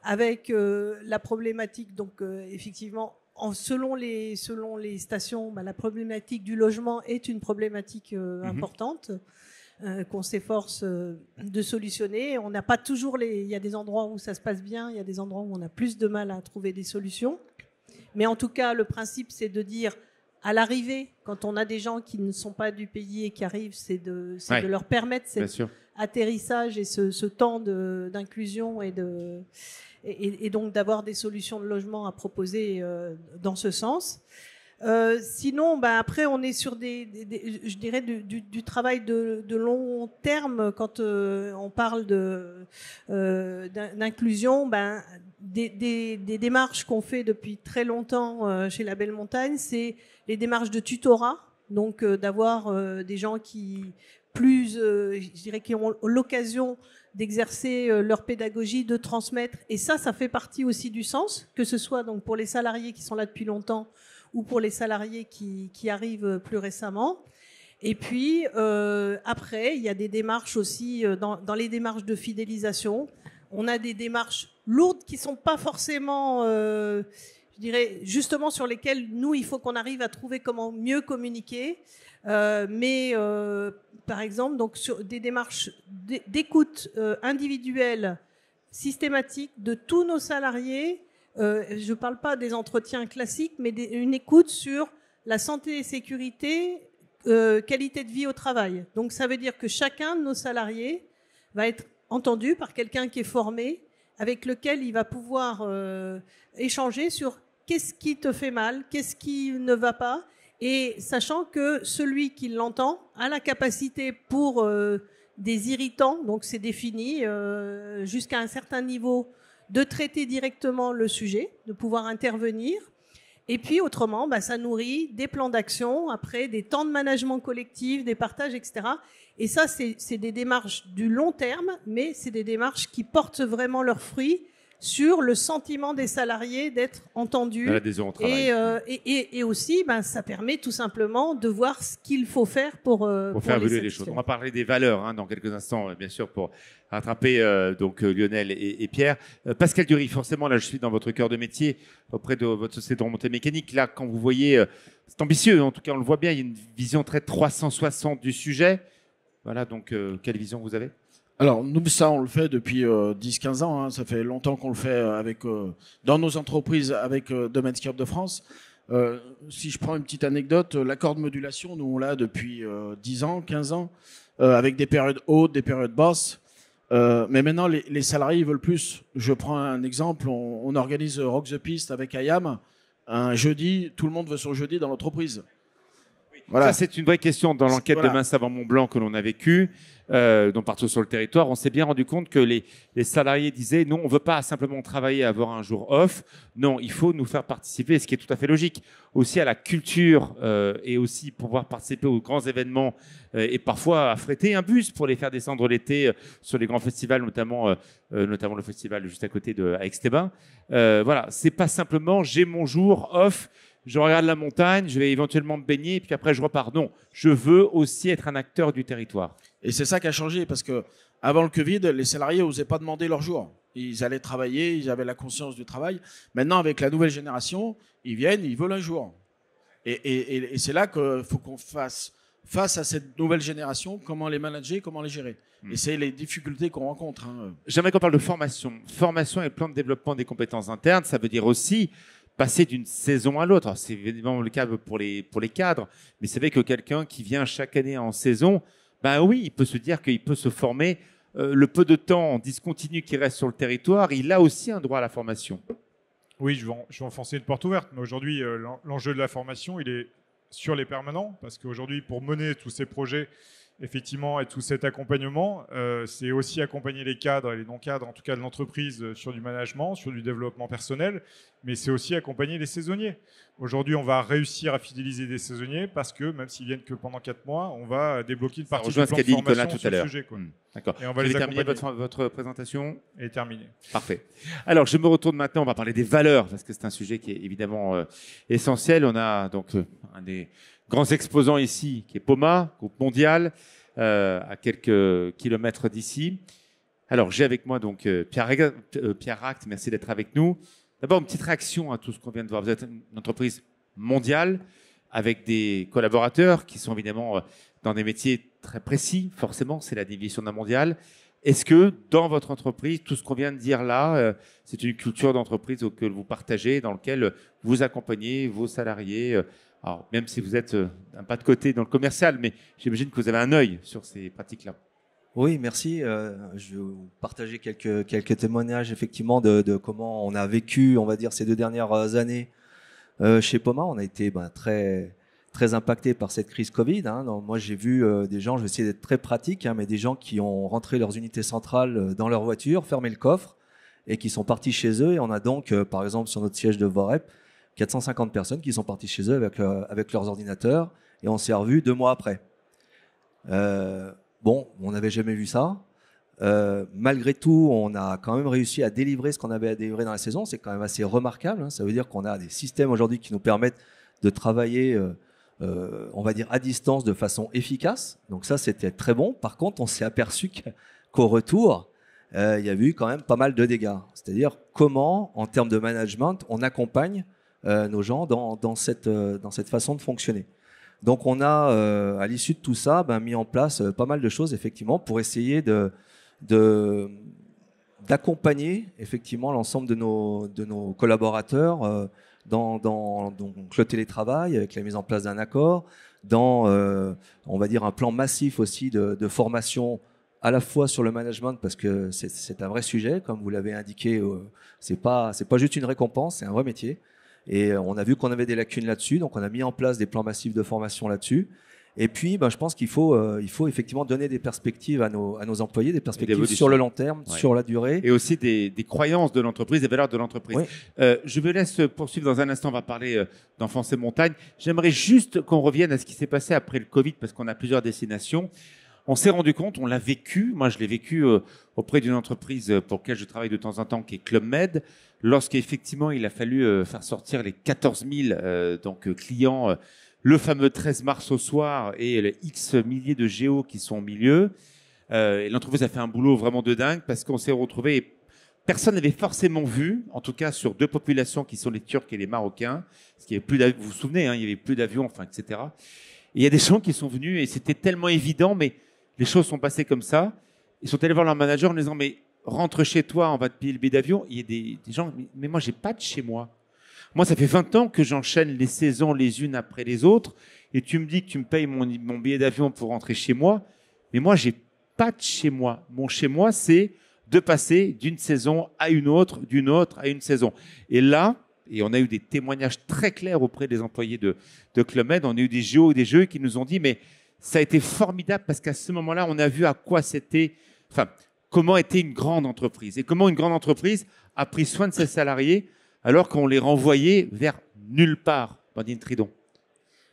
avec la problématique, donc effectivement, en, selon, les, selon les stations, bah, la problématique du logement est une problématique mmh. importante. Euh, qu'on s'efforce euh, de solutionner. On n'a pas toujours les. Il y a des endroits où ça se passe bien, il y a des endroits où on a plus de mal à trouver des solutions. Mais en tout cas, le principe, c'est de dire à l'arrivée, quand on a des gens qui ne sont pas du pays et qui arrivent, c'est de, ouais, de leur permettre cet atterrissage et ce, ce temps d'inclusion et, et donc d'avoir des solutions de logement à proposer euh, dans ce sens. Euh, sinon, ben après, on est sur des, des, des je dirais, du, du, du travail de, de, long terme quand euh, on parle de euh, d'inclusion. Ben, des, des, démarches qu'on fait depuis très longtemps euh, chez La Belle Montagne, c'est les démarches de tutorat, donc euh, d'avoir des gens qui plus, je dirais, qui ont l'occasion d'exercer leur pédagogie, de transmettre. Et ça, ça fait partie aussi du sens, que ce soit donc pour les salariés qui sont là depuis longtemps ou pour les salariés qui, arrivent plus récemment. Et puis euh, après, il y a des démarches aussi euh, dans, les démarches de fidélisation. On a des démarches lourdes qui sont pas forcément, euh, je dirais, justement sur lesquelles nous, il faut qu'on arrive à trouver comment mieux communiquer. Euh, mais euh, par exemple, donc sur des démarches d'écoute euh, individuelle systématique de tous nos salariés euh, je ne parle pas des entretiens classiques, mais des, une écoute sur la santé et sécurité, euh, qualité de vie au travail. Donc ça veut dire que chacun de nos salariés va être entendu par quelqu'un qui est formé, avec lequel il va pouvoir euh, échanger sur qu'est-ce qui te fait mal, qu'est-ce qui ne va pas, et sachant que celui qui l'entend a la capacité pour des irritants, donc c'est défini jusqu'à un certain niveau de traiter directement le sujet, de pouvoir intervenir. Et puis autrement, bah, ça nourrit des plans d'action, après des temps de management collectif, des partages, etc. Et ça, c'est des démarches du long terme, mais c'est des démarches qui portent vraiment leurs fruits sur le sentiment des salariés d'être entendus. Et, euh, et, et, et, aussi, ben, ça permet tout simplement de voir ce qu'il faut faire pour, euh, pour, pour faire évoluer les choses. On va parler des valeurs hein, dans quelques instants, bien sûr, pour rattraper euh, donc euh, Lionel et, Pierre. Euh, Pascal Dury, forcément, là, je suis dans votre cœur de métier auprès de votre société de remontée mécanique. Là, quand vous voyez, euh, c'est ambitieux, en tout cas, on le voit bien, il y a une vision très 360 du sujet. Voilà, donc, quelle vision vous avez? Alors nous ça on le fait depuis euh, 10-15 ans, hein. ça fait longtemps qu'on le fait avec euh, dans nos entreprises avec euh, Curb de France. Euh, si je prends une petite anecdote, l'accord de modulation nous on l'a depuis 10 ans, 15 ans, avec des périodes hautes, des périodes basses. Euh, mais maintenant, les, les salariés veulent plus. Je prends un exemple. On, on organise Rock the Piste avec IAM. Un jeudi, tout le monde veut son jeudi dans l'entreprise. Voilà. Ça, c'est une vraie question dans l'enquête Voilà. de Mince avant Mont Blanc que l'on a vécue, euh, donc partout sur le territoire. On s'est bien rendu compte que les, les salariés disaient non, on veut pas simplement travailler, avoir un jour off. Non, il faut nous faire participer, ce qui est tout à fait logique, aussi à la culture euh, et aussi pouvoir participer aux grands événements euh, et parfois affréter un bus pour les faire descendre l'été euh, sur les grands festivals, notamment, euh, euh, notamment le festival juste à côté de à Aix-les-Bains. Euh, voilà, c'est pas simplement j'ai mon jour off je regarde la montagne, je vais éventuellement me baigner, et puis après je repars. Non, je veux aussi être un acteur du territoire. Et c'est ça qui a changé parce que avant le Covid, les salariés n'osaient pas demander leur jour. Ils allaient travailler, ils avaient la conscience du travail. Maintenant, avec la nouvelle génération, ils viennent, ils veulent un jour. Et, et- et- et c'est là qu'il faut qu'on fasse face à cette nouvelle génération, comment les manager, comment les gérer. Hmm. Et c'est les difficultés qu'on rencontre. hein. J'aimerais qu'on parle de formation. Formation et plan de développement des compétences internes, ça veut dire aussi passer d'une saison à l'autre. C'est évidemment le cas pour les, pour les cadres, mais c'est vrai que quelqu'un qui vient chaque année en saison, ben oui, il peut se dire qu'il peut se former. Euh, le peu de temps discontinu qui reste sur le territoire, il a aussi un droit à la formation. Oui, je vais, je vais enfoncer une porte ouverte, mais aujourd'hui, euh, l'en- l'enjeu de la formation, il est sur les permanents, parce qu'aujourd'hui, pour mener tous ces projets, effectivement, et tout cet accompagnement, euh, c'est aussi accompagner les cadres et les non-cadres, en tout cas de l'entreprise, euh, sur du management, sur du développement personnel, mais c'est aussi accompagner les saisonniers. Aujourd'hui, on va réussir à fidéliser des saisonniers parce que, même s'ils viennent que pendant 4 mois, on va débloquer une Ça partie rejoint du ce plan qu'a de formation tout sur à le l'heure. sujet, quoi. Hmm, D'accord. Et on Vous va les avez terminé accompagner. votre, votre présentation? Et terminé. Parfait. Alors, je me retourne maintenant. On va parler des valeurs parce que c'est un sujet qui est évidemment euh, essentiel. On a donc euh, un des grands exposants ici, qui est Poma, groupe mondial, euh, à quelques kilomètres d'ici. Alors, j'ai avec moi donc euh, Pierre, euh, Pierre. Merci d'être avec nous. D'abord, une petite réaction à tout ce qu'on vient de voir. Vous êtes une entreprise mondiale avec des collaborateurs qui sont évidemment dans des métiers très précis. Forcément, c'est la division d'un mondial. Est-ce que dans votre entreprise, tout ce qu'on vient de dire là, c'est une culture d'entreprise que vous partagez, dans laquelle vous accompagnez vos salariés même si vous êtes euh, un pas de côté dans le commercial, mais j'imagine que vous avez un œil sur ces pratiques-là. Oui, merci. Euh, je vais vous partager quelques, témoignages effectivement de, comment on a vécu, on va dire, ces deux dernières euh, années chez Poma. On a été ben, très très impacté par cette crise Covid. hein. Moi, j'ai vu des gens, je vais essayer d'être très pratique, hein, mais des gens qui ont rentré leurs unités centrales dans leur voiture, fermé le coffre et qui sont partis chez eux. Et on a donc, par exemple, sur notre siège de Vorep, 450 personnes qui sont parties chez eux avec, avec leurs ordinateurs et on s'est revus deux mois après. Euh, bon, on n'avait jamais vu ça. Euh, malgré tout, on a quand même réussi à délivrer ce qu'on avait à délivrer dans la saison. C'est quand même assez remarquable. hein. Ça veut dire qu'on a des systèmes aujourd'hui qui nous permettent de travailler, euh, on va dire, à distance de façon efficace. Donc ça, c'était très bon. Par contre, on s'est aperçu qu'au retour, il y a eu quand même pas mal de dégâts. C'est-à-dire comment, en termes de management, on accompagne nos gens dans, cette, euh, dans cette façon de fonctionner. Donc on a, euh, à l'issue de tout ça, ben, mis en place euh, pas mal de choses effectivement pour essayer de d'accompagner effectivement l'ensemble de nos, de nos collaborateurs euh, dans, dans donc, le télétravail avec la mise en place d'un accord, dans euh, on va dire un plan massif aussi de, de formation à la fois sur le management parce que c'est- un vrai sujet comme vous l'avez indiqué euh, c'est pas c'est pas juste une récompense c'est un vrai métier et euh, on a vu qu'on avait des lacunes là-dessus, donc on a mis en place des plans massifs de formation là-dessus. Et puis, ben, je pense qu'il faut, euh, il faut effectivement donner des perspectives à nos, à nos employés, des perspectives sur le long terme, Ouais. sur la durée. Et aussi des, des croyances de l'entreprise, des valeurs de l'entreprise. Euh, je me laisse poursuivre dans un instant. On va parler euh, d'enfance et montagne. J'aimerais juste qu'on revienne à ce qui s'est passé après le Covid, parce qu'on a plusieurs destinations. On s'est rendu compte, on l'a vécu. Moi, je l'ai vécu euh, auprès d'une entreprise pour laquelle je travaille de temps en temps, qui est Club Med. Lorsqu'effectivement, il a fallu euh, faire sortir les 14 000 euh, donc, euh, clients, euh, le fameux 13 mars au soir et les X milliers de géos qui sont au milieu. Euh, l'entreprise a fait un boulot vraiment de dingue parce qu'on s'est retrouvé. et Personne n'avait forcément vu, en tout cas sur deux populations qui sont les Turcs et les Marocains, parce qu'il y avait plus vous vous souvenez, hein, il y avait plus d'avions, enfin, etc. Et il y a des gens qui sont venus et c'était tellement évident, mais les choses sont passées comme ça. Ils sont allés voir leur manager en disant mais rentre chez toi, on va te payer le billet d'avion. Il y a des, gens, mais, moi j'ai pas de chez moi. Moi ça fait 20 ans que j'enchaîne les saisons les unes après les autres et tu me dis que tu me payes mon, billet d'avion pour rentrer chez moi, mais moi j'ai pas de chez moi. Mon chez moi, c'est de passer d'une saison à une autre, d'une autre à une saison. Et là, et on a eu des témoignages très clairs auprès des employés de, de on a eu des géos des jeux qui nous ont dit, mais ça a été formidable parce qu'à ce moment-là, on a vu à quoi c'était, enfin, comment était une grande entreprise et comment une grande entreprise a pris soin de ses salariés alors qu'on les renvoyait vers nulle part, Bandine Tridon.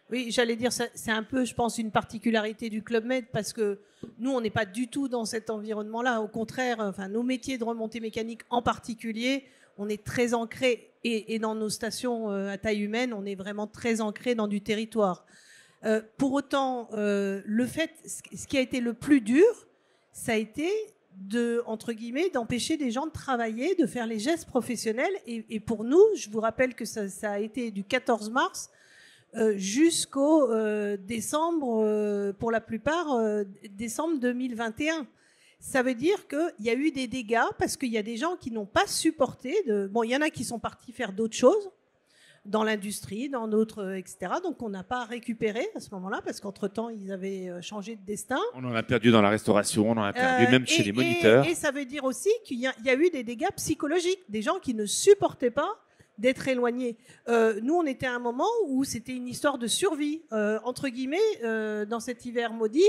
Oui, j'allais dire, c'est un peu, je pense, une particularité du Club Med parce que nous, on n'est pas du tout dans cet environnement-là. Au contraire, enfin, nos métiers de remontée mécanique en particulier, on est très ancré et, dans nos stations euh, à taille humaine, on est vraiment très ancré dans du territoire. Euh, pour autant, euh, le fait, ce qui a été le plus dur, ça a été entre guillemets, d'empêcher des gens de travailler, de faire les gestes professionnels. Et, pour nous, je vous rappelle que ça, a été du 14 mars jusqu'au décembre, pour la plupart, décembre 2021 ça veut dire qu'il y a eu des dégâts parce qu'il y a des gens qui n'ont pas supporté. De... Bon, il y en a qui sont partis faire d'autres choses dans l'industrie, dans euh, etc. Donc on n'a pas récupéré à ce moment-là parce qu'entre-temps, ils avaient euh, changé de destin. On en a perdu dans la restauration, on en a perdu euh, même chez les moniteurs. Et, ça veut dire aussi qu'il y, a eu des dégâts psychologiques, des gens qui ne supportaient pas d'être éloignés. nous, on était à un moment où c'était une histoire de survie. entre guillemets, dans cet hiver maudit,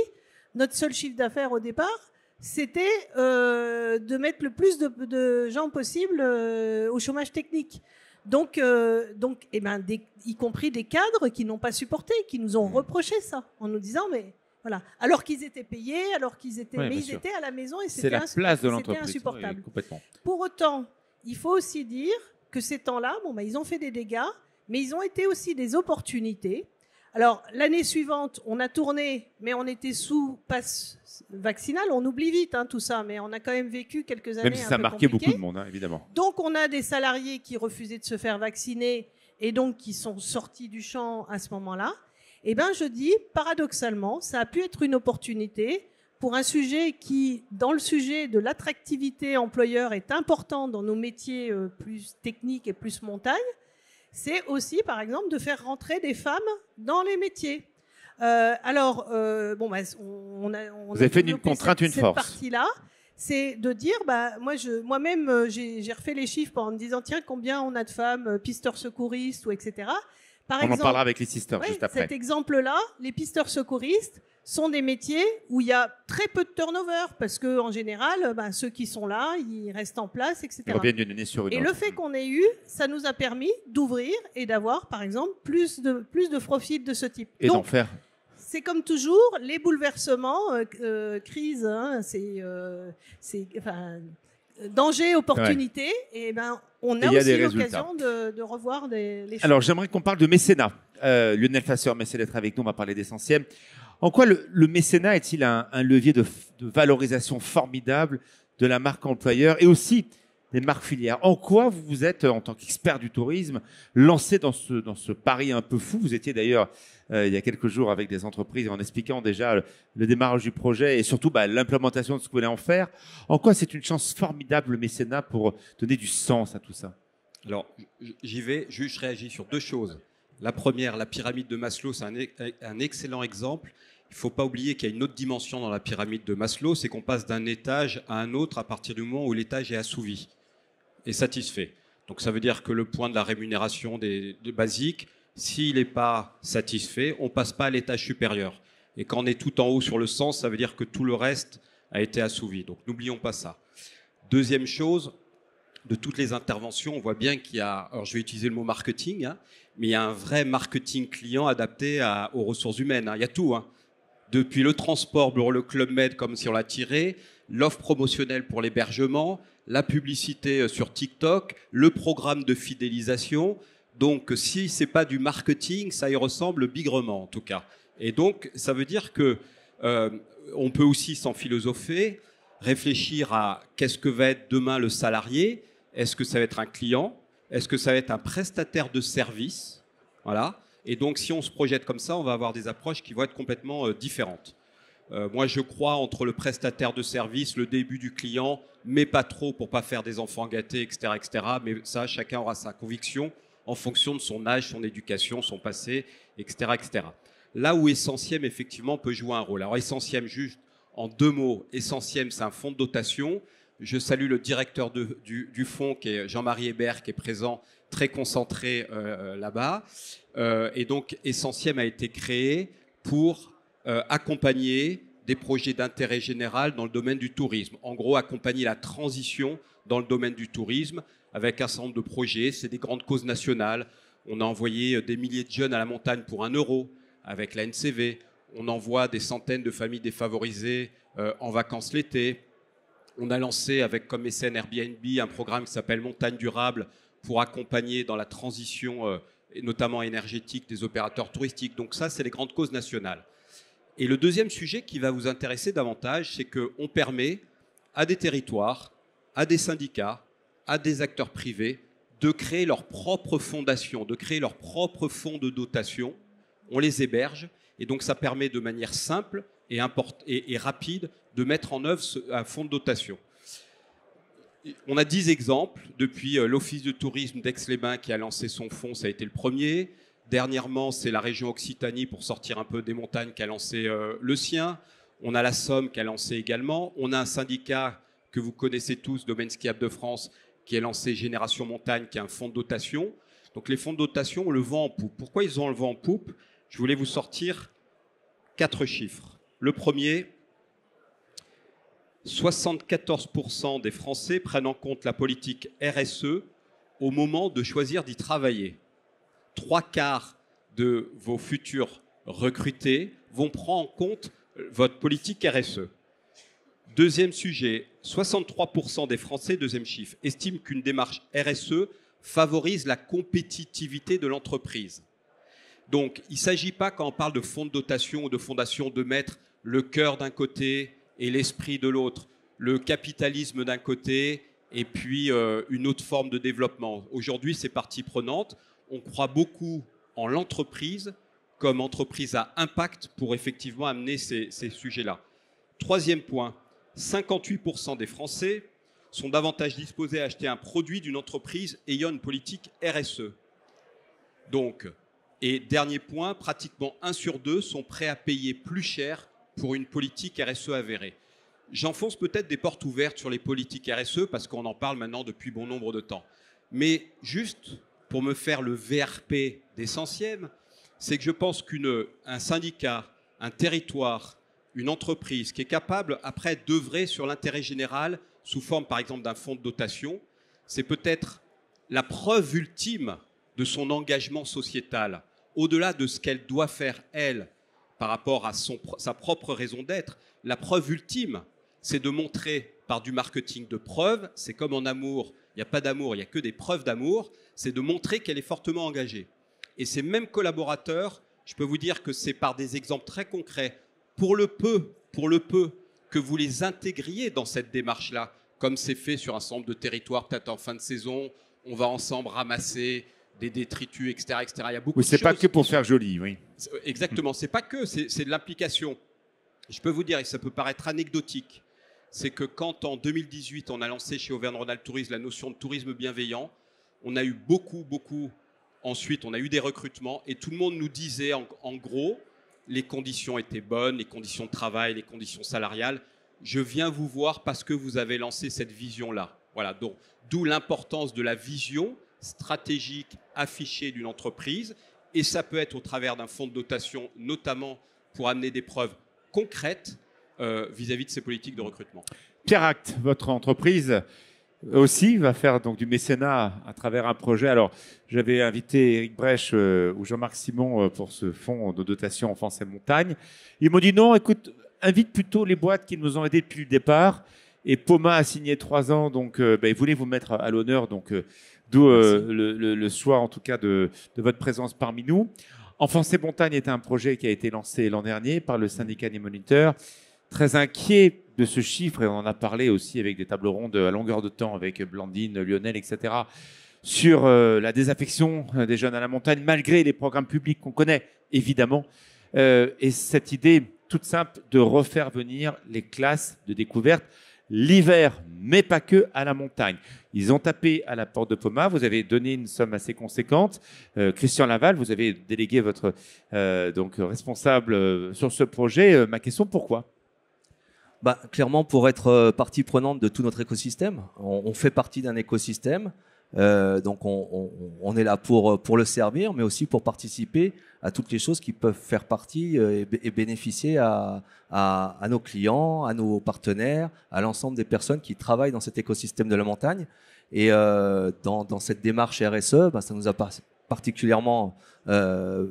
notre seul chiffre d'affaires au départ, c'était euh, de mettre le plus de, gens possible euh, au chômage technique. Donc, euh, donc eh ben, y compris des cadres qui n'ont pas supporté, qui nous ont mmh. reproché ça, en nous disant mais voilà, alors qu'ils étaient payés, alors qu'ils étaient, mais ils étaient à la maison et c'était insupportable. Pour autant, il faut aussi dire que ces temps-là, bon, bah, ils ont fait des dégâts, mais ils ont été aussi des opportunités. Alors, l'année suivante, on a tourné, mais on était sous passe vaccinal. On oublie vite hein, tout ça, mais on a quand même vécu quelques années. Même si ça a marqué beaucoup de monde, hein, évidemment. Donc, on a des salariés qui refusaient de se faire vacciner et donc qui sont sortis du champ à ce moment-là. Eh bien, je dis, paradoxalement, ça a pu être une opportunité pour un sujet qui, dans le sujet de l'attractivité employeur, est important dans nos métiers euh, plus techniques et plus montagne c'est aussi, par exemple, de faire rentrer des femmes dans les métiers. Euh, alors, euh, bon, bah, on, a, Vous avez fait une contrainte, une force. partie-là, c'est de dire, bah, moi, je, moi-même, euh, j'ai, refait les chiffres en me disant, tiens, combien on a de femmes pisteurs secouristes ou etc. Par on en parlera avec les sisters juste après. Cet exemple-là, les pisteurs secouristes, sont des métiers où il y a très peu de turnover parce que en général, ben, ceux qui sont là, ils restent en place, etc. sur et le fait qu'on ait eu, ça nous a permis d'ouvrir et d'avoir, par exemple, plus de plus de profils de ce type. Et d'en faire. C'est comme toujours, les bouleversements, euh, euh crise, hein, c'est, euh, c'est, enfin, danger, opportunité, et ben on a, aussi l'occasion de, de, revoir des, les choses. Alors j'aimerais qu'on parle de mécénat. Euh, Lionel Fasseur, merci d'être avec nous, on va parler d'essentiel. En quoi le, mécénat est-il un, levier de, valorisation formidable de la marque employeur et aussi des marques filières En quoi vous vous êtes, en tant qu'expert du tourisme, lancé dans ce, dans ce pari un peu fou? Vous étiez d'ailleurs euh, il y a quelques jours avec des entreprises en expliquant déjà le, démarrage du projet et surtout bah, l'implémentation de ce que vous voulez en faire. En quoi c'est une chance formidable le mécénat pour donner du sens à tout ça? Alors j'y vais, juste je réagis sur deux choses. La première, la pyramide de Maslow, c'est un, excellent exemple. Il ne faut pas oublier qu'il y a une autre dimension dans la pyramide de Maslow, c'est qu'on passe d'un étage à un autre à partir du moment où l'étage est assouvi et satisfait. Donc ça veut dire que le point de la rémunération des, basiques, s'il n'est pas satisfait, on passe pas à l'étage supérieur. Et quand on est tout en haut sur le sens, ça veut dire que tout le reste a été assouvi. Donc n'oublions pas ça. Deuxième chose, de toutes les interventions, on voit bien qu'il y a, alors je vais utiliser le mot marketing, hein, mais il y a un vrai marketing client adapté aux ressources humaines. Hein. Il y a tout. Hein. Depuis le transport le Club Med, comme si on l'a tiré, l'offre promotionnelle pour l'hébergement, la publicité euh, sur TikTok, le programme de fidélisation. Donc, si c'est pas du marketing, ça y ressemble bigrement en tout cas. Et donc, ça veut dire que euh, on peut aussi s'en philosopher, réfléchir à qu'est-ce que va être demain le salarié. Est-ce que ça va être un client? Est-ce que ça va être un prestataire de service? Voilà. Et donc, si on se projette comme ça, on va avoir des approches qui vont être complètement euh, différentes. Euh, moi, je crois entre le prestataire de service, le début du client, mais pas trop pour pas faire des enfants gâtés, etc., etc. Mais ça, chacun aura sa conviction en fonction de son âge, son éducation, son passé, etc., etc. Là où Essentiel, effectivement, peut jouer un rôle. Alors, Essentiel, juste En deux mots, Essentiem, c'est un fonds de dotation. Je salue le directeur du, fonds, qui est Jean-Marie Hébert, qui est présent, très concentré euh, là-bas. Euh, et donc, Essentiem a été créé pour accompagner des projets d'intérêt général dans le domaine du tourisme. En gros, accompagner la transition dans le domaine du tourisme avec un certain nombre de projets. C'est des grandes causes nationales. On a envoyé des milliers de jeunes à la montagne pour un euro avec la NCV. On envoie des centaines de familles défavorisées euh, en vacances l'été. On a lancé avec comme mécène Airbnb un programme qui s'appelle Montagne durable pour accompagner dans la transition, euh, notamment énergétique, des opérateurs touristiques. Donc ça, c'est les grandes causes nationales. Et le deuxième sujet qui va vous intéresser davantage, c'est qu'on permet à des territoires, à des syndicats, à des acteurs privés de créer leur propre fondation, de créer leur propre fonds de dotation. On les héberge et donc ça permet de manière simple et, rapide de mettre en œuvre un fonds de dotation. On a dix exemples depuis euh, l'Office de tourisme d'Aix-les-Bains qui a lancé son fonds, ça a été le premier. Dernièrement, c'est la région Occitanie pour sortir un peu des montagnes qui a lancé euh, le sien. On a la Somme qui a lancé également. On a un syndicat que vous connaissez tous, Domaine Skiable de France, qui a lancé Génération Montagne, qui est un fonds de dotation. Donc les fonds de dotation ont le vent en poupe. Pourquoi ils ont le vent en poupe? Je voulais vous sortir quatre chiffres. Le premier, 74% des Français prennent en compte la politique RSE au moment de choisir d'y travailler. Trois quarts de vos futurs recrutés vont prendre en compte votre politique RSE. Deuxième sujet, 63% des Français, deuxième chiffre, estiment qu'une démarche RSE favorise la compétitivité de l'entreprise. Donc, il ne s'agit pas, quand on parle de fonds de dotation ou de fondation, de mettre le cœur d'un côté et l'esprit de l'autre, le capitalisme d'un côté et puis euh, une autre forme de développement. Aujourd'hui, c'est partie prenante. On croit beaucoup en l'entreprise comme entreprise à impact pour effectivement amener ces sujets-là. Troisième point, 58% des Français sont davantage disposés à acheter un produit d'une entreprise ayant une politique RSE. Donc, et dernier point, pratiquement un sur deux sont prêts à payer plus cher pour une politique RSE avérée. J'enfonce peut-être des portes ouvertes sur les politiques RSE parce qu'on en parle maintenant depuis bon nombre de temps. Mais juste pour me faire le VRP d'essentiel, c'est que je pense qu'un syndicat, un territoire, une entreprise qui est capable après d'œuvrer sur l'intérêt général sous forme par exemple d'un fonds de dotation, c'est peut-être la preuve ultime de son engagement sociétal, au-delà de ce qu'elle doit faire elle par rapport à son, sa propre raison d'être. La preuve ultime, c'est de montrer par du marketing de preuves, c'est comme en amour, n'y a pas d'amour, il n'y a que des preuves d'amour, c'est de montrer qu'elle est fortement engagée. Et ces mêmes collaborateurs, je peux vous dire que c'est par des exemples très concrets pour le peu, pour le peu que vous les intégriez dans cette démarche-là, comme c'est fait sur un certain nombre de territoires, peut-être en fin de saison, on va ensemble ramasser des détritus, etc. etc. Il y a beaucoup oui, c'est pas que pour faire joli, oui. Exactement, c'est pas que, c'est de l'implication. Je peux vous dire, et ça peut paraître anecdotique, c'est que quand en 2018 on a lancé chez Auvergne-Rhône-Alpes Tourisme la notion de tourisme bienveillant, on a eu beaucoup, beaucoup. Ensuite, on a eu des recrutements et tout le monde nous disait en gros, les conditions étaient bonnes, les conditions de travail, les conditions salariales. Je viens vous voir parce que vous avez lancé cette vision-là. Voilà, donc d'où l'importance de la vision stratégique affichée d'une entreprise. Et ça peut être au travers d'un fonds de dotation, notamment pour amener des preuves concrètes euh, vis-à-vis de ces politiques de recrutement. Pierre Act, votre entreprise aussi va faire donc du mécénat à travers un projet. Alors, j'avais invité Eric Brèche euh, ou Jean-Marc Simon euh, pour ce fonds de dotation enfance et montagne. Ils m'ont dit non, écoute, invite plutôt les boîtes qui nous ont aidés depuis le départ. Et Poma a signé trois ans, donc euh, ben, il voulait vous mettre à, l'honneur, donc d'où le, choix en tout cas de, de votre présence parmi nous. Enfance et montagne est un projet qui a été lancé l'an dernier par le syndicat des moniteurs très inquiet de ce chiffre, et on en a parlé aussi avec des tables rondes à longueur de temps avec Blandine, Lionel, etc., sur euh, la désaffection des jeunes à la montagne, malgré les programmes publics qu'on connaît, évidemment. Euh, et cette idée toute simple de refaire venir les classes de découverte l'hiver, mais pas que à la montagne. Ils ont tapé à la porte de Poma, vous avez donné une somme assez conséquente. Euh, Christian Laval, vous avez délégué votre donc responsable sur ce projet. ma question, pourquoi? Bah, Clairement, pour être euh, partie prenante de tout notre écosystème, on, fait partie d'un écosystème. Euh, donc on, est là pour, pour le servir, mais aussi pour participer à toutes les choses qui peuvent faire partie euh, et, bénéficier à, nos clients, à nos partenaires, à l'ensemble des personnes qui travaillent dans cet écosystème de la montagne. Et euh, dans, cette démarche RSE, bah, ça nous a particulièrement euh,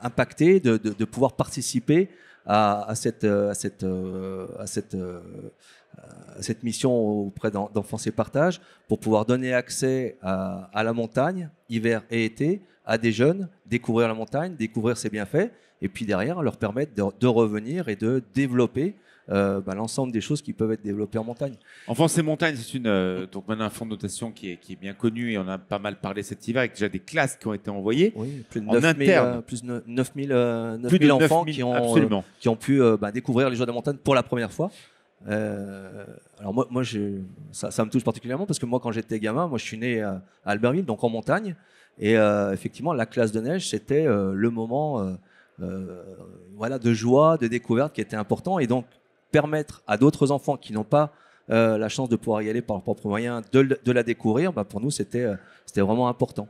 impacté de, pouvoir participer à, cette, à cette, à cette cette mission auprès d'Enfance et Partage pour pouvoir donner accès à, la montagne, hiver et été, à des jeunes, découvrir la montagne, découvrir ses bienfaits, et puis derrière leur permettre de revenir et de développer euh, bah, l'ensemble des choses qui peuvent être développées en montagne. Enfance et montagne, c'est une euh, donc maintenant un fonds de notation qui est, qui est bien connu et on a pas mal parlé cet hiver avec déjà des classes qui ont été envoyées. Oui, plus de 9000 euh, plus de 9000 euh, 9000 enfants 9 000, qui ont qui ont pu bah, découvrir les joies de la montagne pour la première fois. Euh, alors moi, moi ça, ça, me touche particulièrement parce que moi, quand j'étais gamin, moi, je suis né à Albertville, donc en montagne, et euh, effectivement, la classe de neige, c'était euh, le moment, voilà, de joie, de découverte qui était important, et donc permettre à d'autres enfants qui n'ont pas la chance de pouvoir y aller par leurs propres moyens de, de la découvrir, bah, pour nous, c'était c'était vraiment important.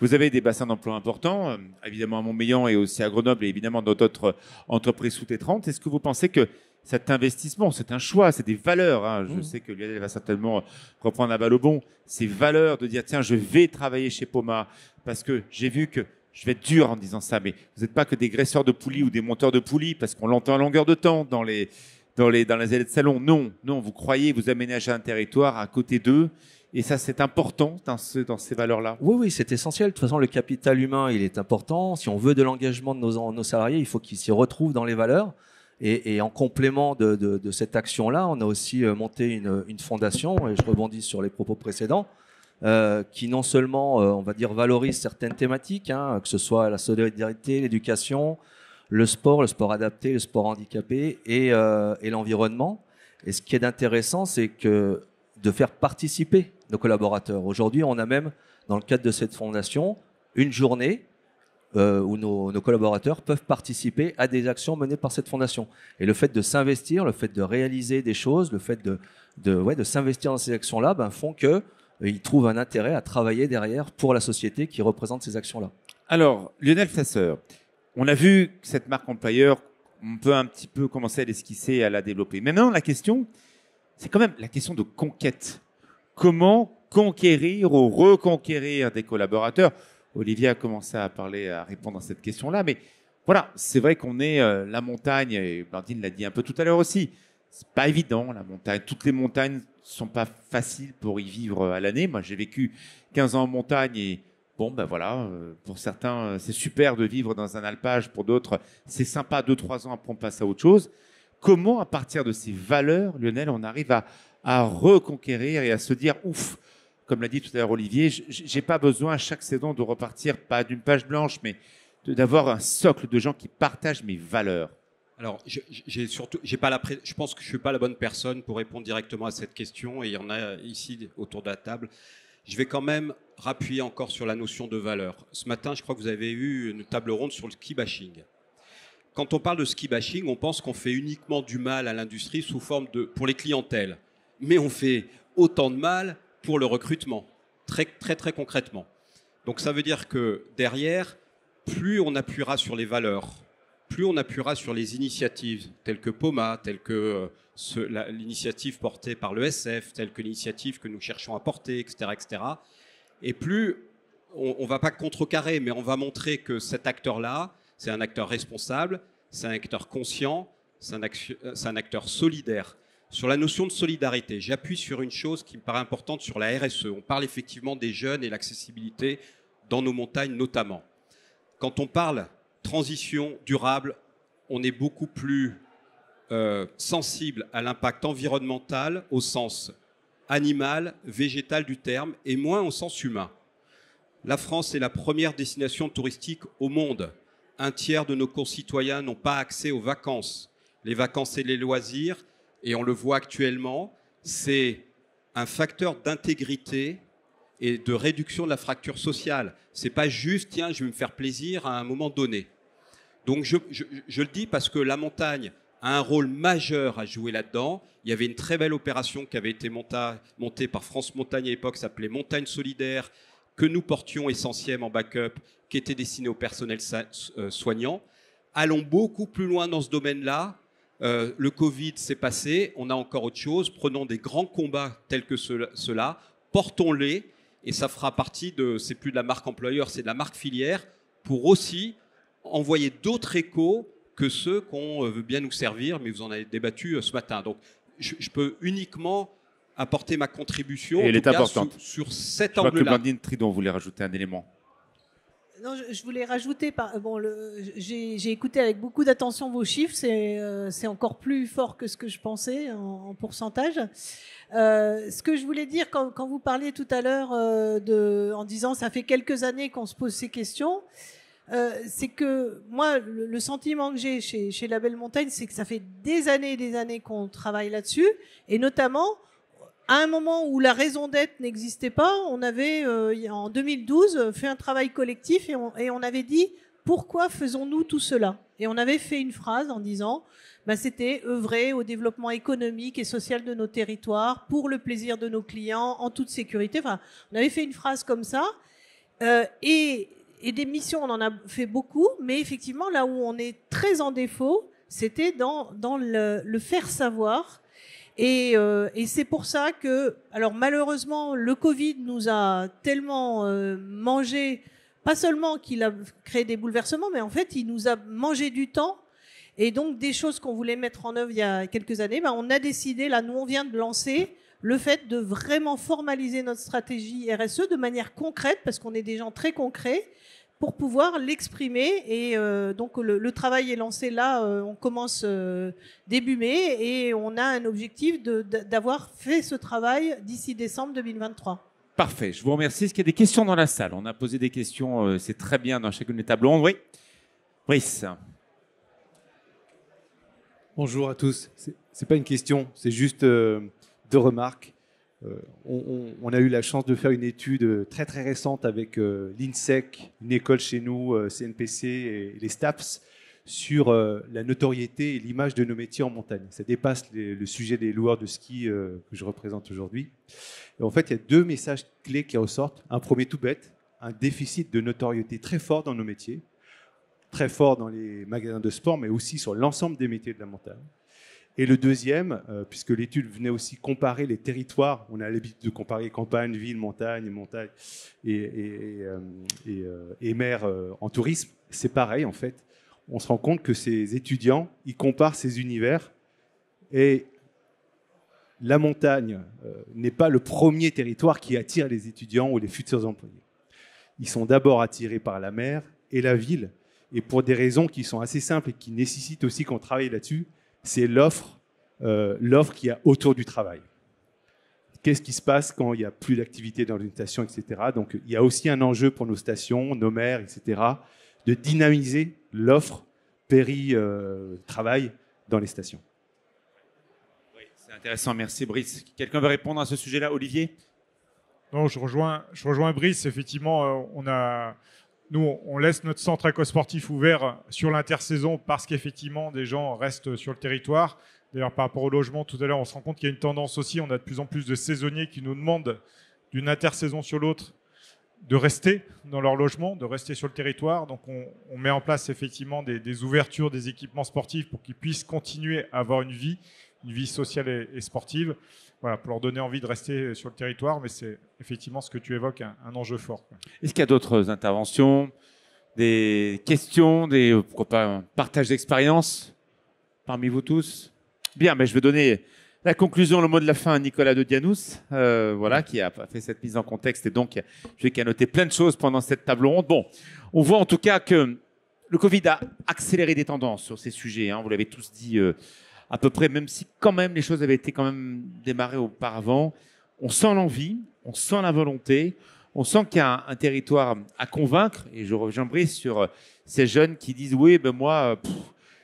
Vous avez des bassins d'emploi importants, évidemment à Montmélian et aussi à Grenoble, et évidemment dans d'autres entreprises sous-traitantes. Est-ce que vous pensez que cet investissement, c'est un choix, c'est des valeurs. Hein? Je mmh. sais que Lionel va certainement reprendre la balle au bon. Ces valeurs de dire tiens, je vais travailler chez Poma parce que j'ai vu que je vais être dur en disant ça, mais vous n'êtes pas que des graisseurs de poulies ou des monteurs de poulies parce qu'on l'entend à longueur de temps dans les dans les dans les allées de salon. Non, non, vous croyez vous aménagez un territoire à côté d'eux. Et ça, c'est important dans, ce, dans ces valeurs-là. Oui, oui, c'est essentiel. De toute façon, le capital humain, il est important. Si on veut de l'engagement de nos, nos salariés, il faut qu'ils s'y retrouvent dans les valeurs. Et, en complément de, de, de cette action-là, on a aussi euh, monté une, une, fondation, et je rebondis sur les propos précédents, euh, qui non seulement, euh, on va dire, valorise certaines thématiques, hein, que ce soit la solidarité, l'éducation, le sport, le sport adapté, le sport handicapé et, euh, et l'environnement. Et ce qui est intéressant, c'est que de faire participer nos collaborateurs. Aujourd'hui, on a même, dans le cadre de cette fondation, une journée euh, où nos, collaborateurs peuvent participer à des actions menées par cette fondation. Et le fait de s'investir, le fait de réaliser des choses, le fait de, s'investir dans ces actions-là, ben, font que euh, trouvent un intérêt à travailler derrière pour la société qui représente ces actions-là. Alors, Lionel Fasseur, on a vu que cette marque employeur, on peut un petit peu commencer à l'esquisser, à la développer. Maintenant, la question, c'est quand même la question de conquête. Comment conquérir ou reconquérir des collaborateurs? Olivier a commencé à parler, à répondre à cette question-là. Mais voilà, c'est vrai qu'on est euh, la montagne, et Blandine l'a dit un peu tout à l'heure aussi. C'est pas évident, la montagne. Toutes les montagnes sont pas faciles pour y vivre à l'année. Moi, j'ai vécu 15 ans en montagne et bon, ben voilà, euh, pour certains, euh, c'est super de vivre dans un alpage. Pour d'autres, c'est sympa, 2-3 ans après on passe à autre chose. Comment, à partir de ces valeurs, Lionel, on arrive à, à reconquérir et à se dire, ouf, comme l'a dit tout à l'heure Olivier, j'ai pas besoin chaque saison de repartir pas d'une page blanche, mais d'avoir un socle de gens qui partagent mes valeurs. Alors, surtout, pas la, je pense que je suis pas la bonne personne pour répondre directement à cette question, et il y en a ici autour de la table. Je vais quand même rappuyer encore sur la notion de valeur. Ce matin, je crois que vous avez eu une table ronde sur le ski bashing. Quand on parle de ski bashing, on pense qu'on fait uniquement du mal à l'industrie sous forme de, pour les clientèles, mais on fait autant de mal pour le recrutement, très très très concrètement. Donc ça veut dire que derrière, plus on appuiera sur les valeurs, plus on appuiera sur les initiatives telles que POMA, telles que euh, l'initiative portée par l'ESF, telle que l'initiative que nous cherchons à porter, etc., etc. Et plus on, ne va pas contrecarrer, mais on va montrer que cet acteur-là, c'est un acteur responsable, c'est un acteur conscient, c'est un, euh, un acteur solidaire. Sur la notion de solidarité, j'appuie sur une chose qui me paraît importante sur la RSE. On parle effectivement des jeunes et l'accessibilité dans nos montagnes notamment. Quand on parle transition durable, on est beaucoup plus euh, sensible à l'impact environnemental au sens animal, végétal du terme, et moins au sens humain. La France est la première destination touristique au monde. Un tiers de nos concitoyens n'ont pas accès aux vacances. Les vacances et les loisirs, et on le voit actuellement, c'est un facteur d'intégrité et de réduction de la fracture sociale. C'est pas juste, tiens, je vais me faire plaisir à un moment donné. Donc je, je, le dis parce que la montagne a un rôle majeur à jouer là-dedans. Il y avait une très belle opération qui avait été montée, par France Montagne à l'époque, s'appelait Montagne Solidaire, que nous portions essentiellement en backup, qui était destinée au personnel euh, soignant. Allons beaucoup plus loin dans ce domaine-là. Euh, le Covid s'est passé, on a encore autre chose. Prenons des grands combats tels que ceux-là, portons-les, et ça fera partie de, c'est plus de la marque employeur, c'est de la marque filière, pour aussi envoyer d'autres échos que ceux qu'on euh, veut bien nous servir, mais vous en avez débattu ce matin. Donc, je, peux uniquement apporter ma contribution Et en importante. Sur, sur, cet je angle-là. vois que Blandine Tridon voulait rajouter un élément. Non, je, voulais rajouter, par, bon, j'ai écouté avec beaucoup d'attention vos chiffres, c'est euh, encore plus fort que ce que je pensais en, pourcentage. Euh, ce que je voulais dire quand, quand vous parliez tout à l'heure euh, en disant ça fait quelques années qu'on se pose ces questions, euh, c'est que moi, le, sentiment que j'ai chez, chez La Belle Montagne, c'est que ça fait des années et des années qu'on travaille là-dessus, et notamment à un moment où la raison d'être n'existait pas, on avait euh, en 2012 fait un travail collectif et on, et on avait dit pourquoi faisons-nous tout cela? Et on avait fait une phrase en disant bah, c'était œuvrer au développement économique et social de nos territoires pour le plaisir de nos clients en toute sécurité. Enfin, on avait fait une phrase comme ça. Euh, et et des missions, on en a fait beaucoup, mais effectivement, là où on est très en défaut, c'était dans, dans le, le faire savoir. Et, euh, et c'est pour ça que, alors malheureusement, le Covid nous a tellement euh, mangé, pas seulement qu'il a créé des bouleversements, mais en fait, il nous a mangé du temps. Et donc, des choses qu'on voulait mettre en œuvre il y a quelques années, ben, on a décidé, là, nous, on vient de lancer le fait de vraiment formaliser notre stratégie RSE de manière concrète, parce qu'on est des gens très concrets, pour pouvoir l'exprimer. Et euh, donc le, travail est lancé là, euh, on commence euh, début mai, et on a un objectif d'avoir fait ce travail d'ici décembre 2023. Parfait, je vous remercie. Est-ce qu'il y a des questions dans la salle? On a posé des questions, c'est très bien dans chacune des tables rondes. Oui Brice Bonjour à tous. C'est pas une question, c'est juste deux remarques. Euh, on, a eu la chance de faire une étude euh, très très récente avec euh, l'INSEC, une école chez nous, CNPC et les STAPS, sur la notoriété et l'image de nos métiers en montagne. Ça dépasse le sujet des loueurs de ski que je représente aujourd'hui. En fait, il y a deux messages clés qui ressortent. Un premier tout bête, un déficit de notoriété très fort dans nos métiers, très fort dans les magasins de sport, mais aussi sur l'ensemble des métiers de la montagne. Et le deuxième, euh, puisque l'étude venait aussi comparer les territoires, on a l'habitude de comparer campagne, ville, montagne, montagne et, euh, euh, mer en tourisme, c'est pareil en fait. On se rend compte que ces étudiants, ils comparent ces univers et la montagne n'est pas le premier territoire qui attire les étudiants ou les futurs employés. Ils sont d'abord attirés par la mer et la ville, et pour des raisons qui sont assez simples et qui nécessitent aussi qu'on travaille là-dessus, c'est l'offre, euh, l'offre qu'il y a autour du travail. Qu'est-ce qui se passe quand il n'y a plus d'activité dans une station, etc. Donc il y a aussi un enjeu pour nos stations, nos maires, etc., de dynamiser l'offre péri-travail euh, dans les stations. Oui, c'est intéressant, merci Brice. Quelqu'un veut répondre à ce sujet-là, Olivier? Non, je rejoins, je rejoins Brice. Effectivement, euh, on a, nous, on laisse notre centre aquasportif ouvert sur l'intersaison parce qu'effectivement, des gens restent sur le territoire. D'ailleurs, par rapport au logement, tout à l'heure, on se rend compte qu'il y a une tendance aussi. On a de plus en plus de saisonniers qui nous demandent d'une intersaison sur l'autre de rester dans leur logement, de rester sur le territoire. Donc, on, met en place effectivement des, ouvertures des équipements sportifs pour qu'ils puissent continuer à avoir une vie, une vie sociale et sportive voilà, pour leur donner envie de rester sur le territoire. Mais c'est effectivement ce que tu évoques, un, enjeu fort. Est-ce qu'il y a d'autres interventions, des questions, des pourquoi pas un partage d'expérience parmi vous tous? Bien, mais je vais donner la conclusion, le mot de la fin Nicolas de Dianous, euh, voilà, qui a fait cette mise en contexte et donc je qui a noté plein de choses pendant cette table ronde. Bon, on voit en tout cas que le Covid a accéléré des tendances sur ces sujets. Hein, vous l'avez tous dit. Euh, à peu près, même si quand même les choses avaient été quand même démarrées auparavant. On sent l'envie, on sent la volonté, on sent qu'il y a un, territoire à convaincre. Et je reviendrai sur euh, ces jeunes qui disent oui, ben moi, euh,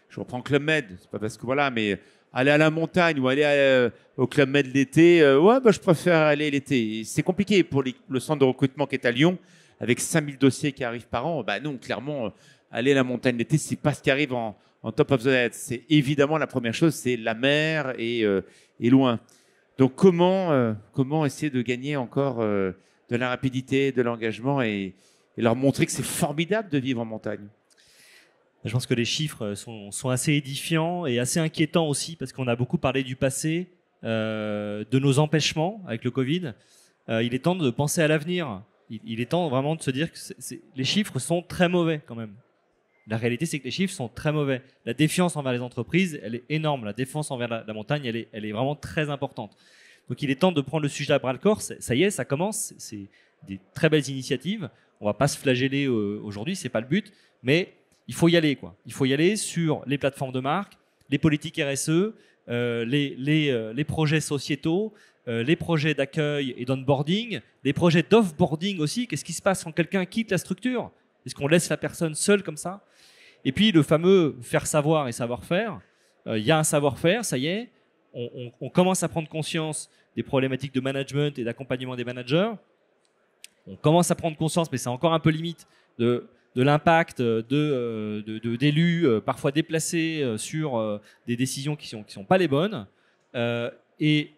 je reprends Club Med, c'est pas parce que voilà, mais aller à la montagne ou aller euh, au Club Med l'été, ouais, ben, je préfère aller l'été. C'est compliqué pour le centre de recrutement qui est à Lyon avec 5000 dossiers qui arrivent par an. Bah non, clairement, euh, aller à la montagne l'été, c'est pas ce qui arrive en, top of the head. C'est évidemment la première chose, c'est la mer et, euh, loin. Donc comment, euh, comment essayer de gagner encore euh, de la rapidité, de l'engagement et leur montrer que c'est formidable de vivre en montagne? Je pense que les chiffres sont, sont assez édifiants et assez inquiétants aussi parce qu'on a beaucoup parlé du passé, euh, de nos empêchements avec le Covid. Euh, il est temps de penser à l'avenir. Il, est temps vraiment de se dire que les chiffres sont très mauvais quand même. La réalité, c'est que les chiffres sont très mauvais. La défiance envers les entreprises, elle est énorme. La défiance envers la, montagne, elle est, elle est vraiment très importante. Donc il est temps de prendre le sujet à bras le corps. Ça y est, ça commence. C'est des très belles initiatives. On va pas se flageller euh, aujourd'hui, c'est pas le but, mais il faut y aller quoi. Il faut y aller sur les plateformes de marque, les politiques RSE, euh, euh, les projets sociétaux, euh, les projets d'accueil et d'onboarding, les projets d'offboarding aussi. Qu'est-ce qui se passe quand quelqu'un quitte la structure? Est-ce qu'on laisse la personne seule comme ça? Et puis le fameux faire savoir et savoir-faire. Il y a un savoir-faire, ça y est. On, on- on commence à prendre conscience des problématiques de management et d'accompagnement des managers. On commence à prendre conscience, mais c'est encore un peu limite, de, de l'impact de, euh, de- d'élus euh, parfois déplacés euh, sur euh, des décisions qui ne sont, qui sont pas les bonnes. Euh, et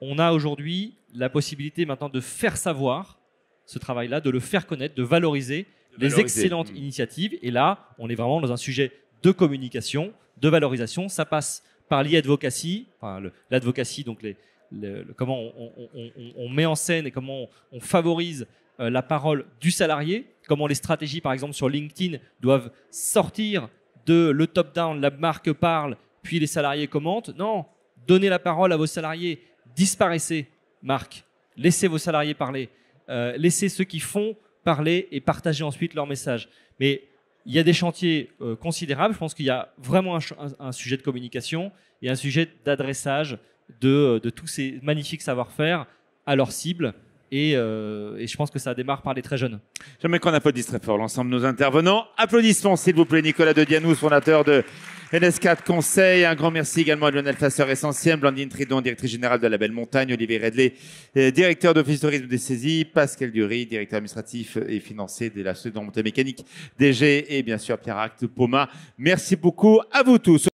on a aujourd'hui la possibilité maintenant de faire savoir ce travail-là, de le faire connaître, de valoriser De les excellentes Mm. initiatives. Et là, on est vraiment dans un sujet de communication, de valorisation. Ça passe par l'e-advocacy, enfin, l'advocacy, donc les, le- le- comment on, on- on- on- on met en scène et comment on, favorise euh, la parole du salarié, comment les stratégies, par exemple, sur LinkedIn doivent sortir de le top-down, la marque parle, puis les salariés commentent. Non, donnez la parole à vos salariés, disparaissez, marque, laissez vos salariés parler, Euh, laissez ceux qui font parler et partager ensuite leur message. Mais il y a des chantiers euh, considérables. Je pense qu'il y a vraiment un sujet de communication et un sujet d'adressage de, de tous ces magnifiques savoir-faire à leur cible. Et, euh, et je pense que ça démarre par les très jeunes. J'aimerais qu'on applaudisse très fort l'ensemble de nos intervenants. Applaudissements, s'il vous plaît, Nicolas de Dianous, fondateur de NS4 Conseil. Un grand merci également à Lionel Fasseur, essentiel, Blandine Tridon, directrice générale de la Belle Montagne, Olivier Redley, euh, directeur d'Office tourisme des saisies, Pascal Dury, directeur administratif et financier de la Société de remontée mécanique DG et bien sûr Pierre Acte Poma. Merci beaucoup à vous tous.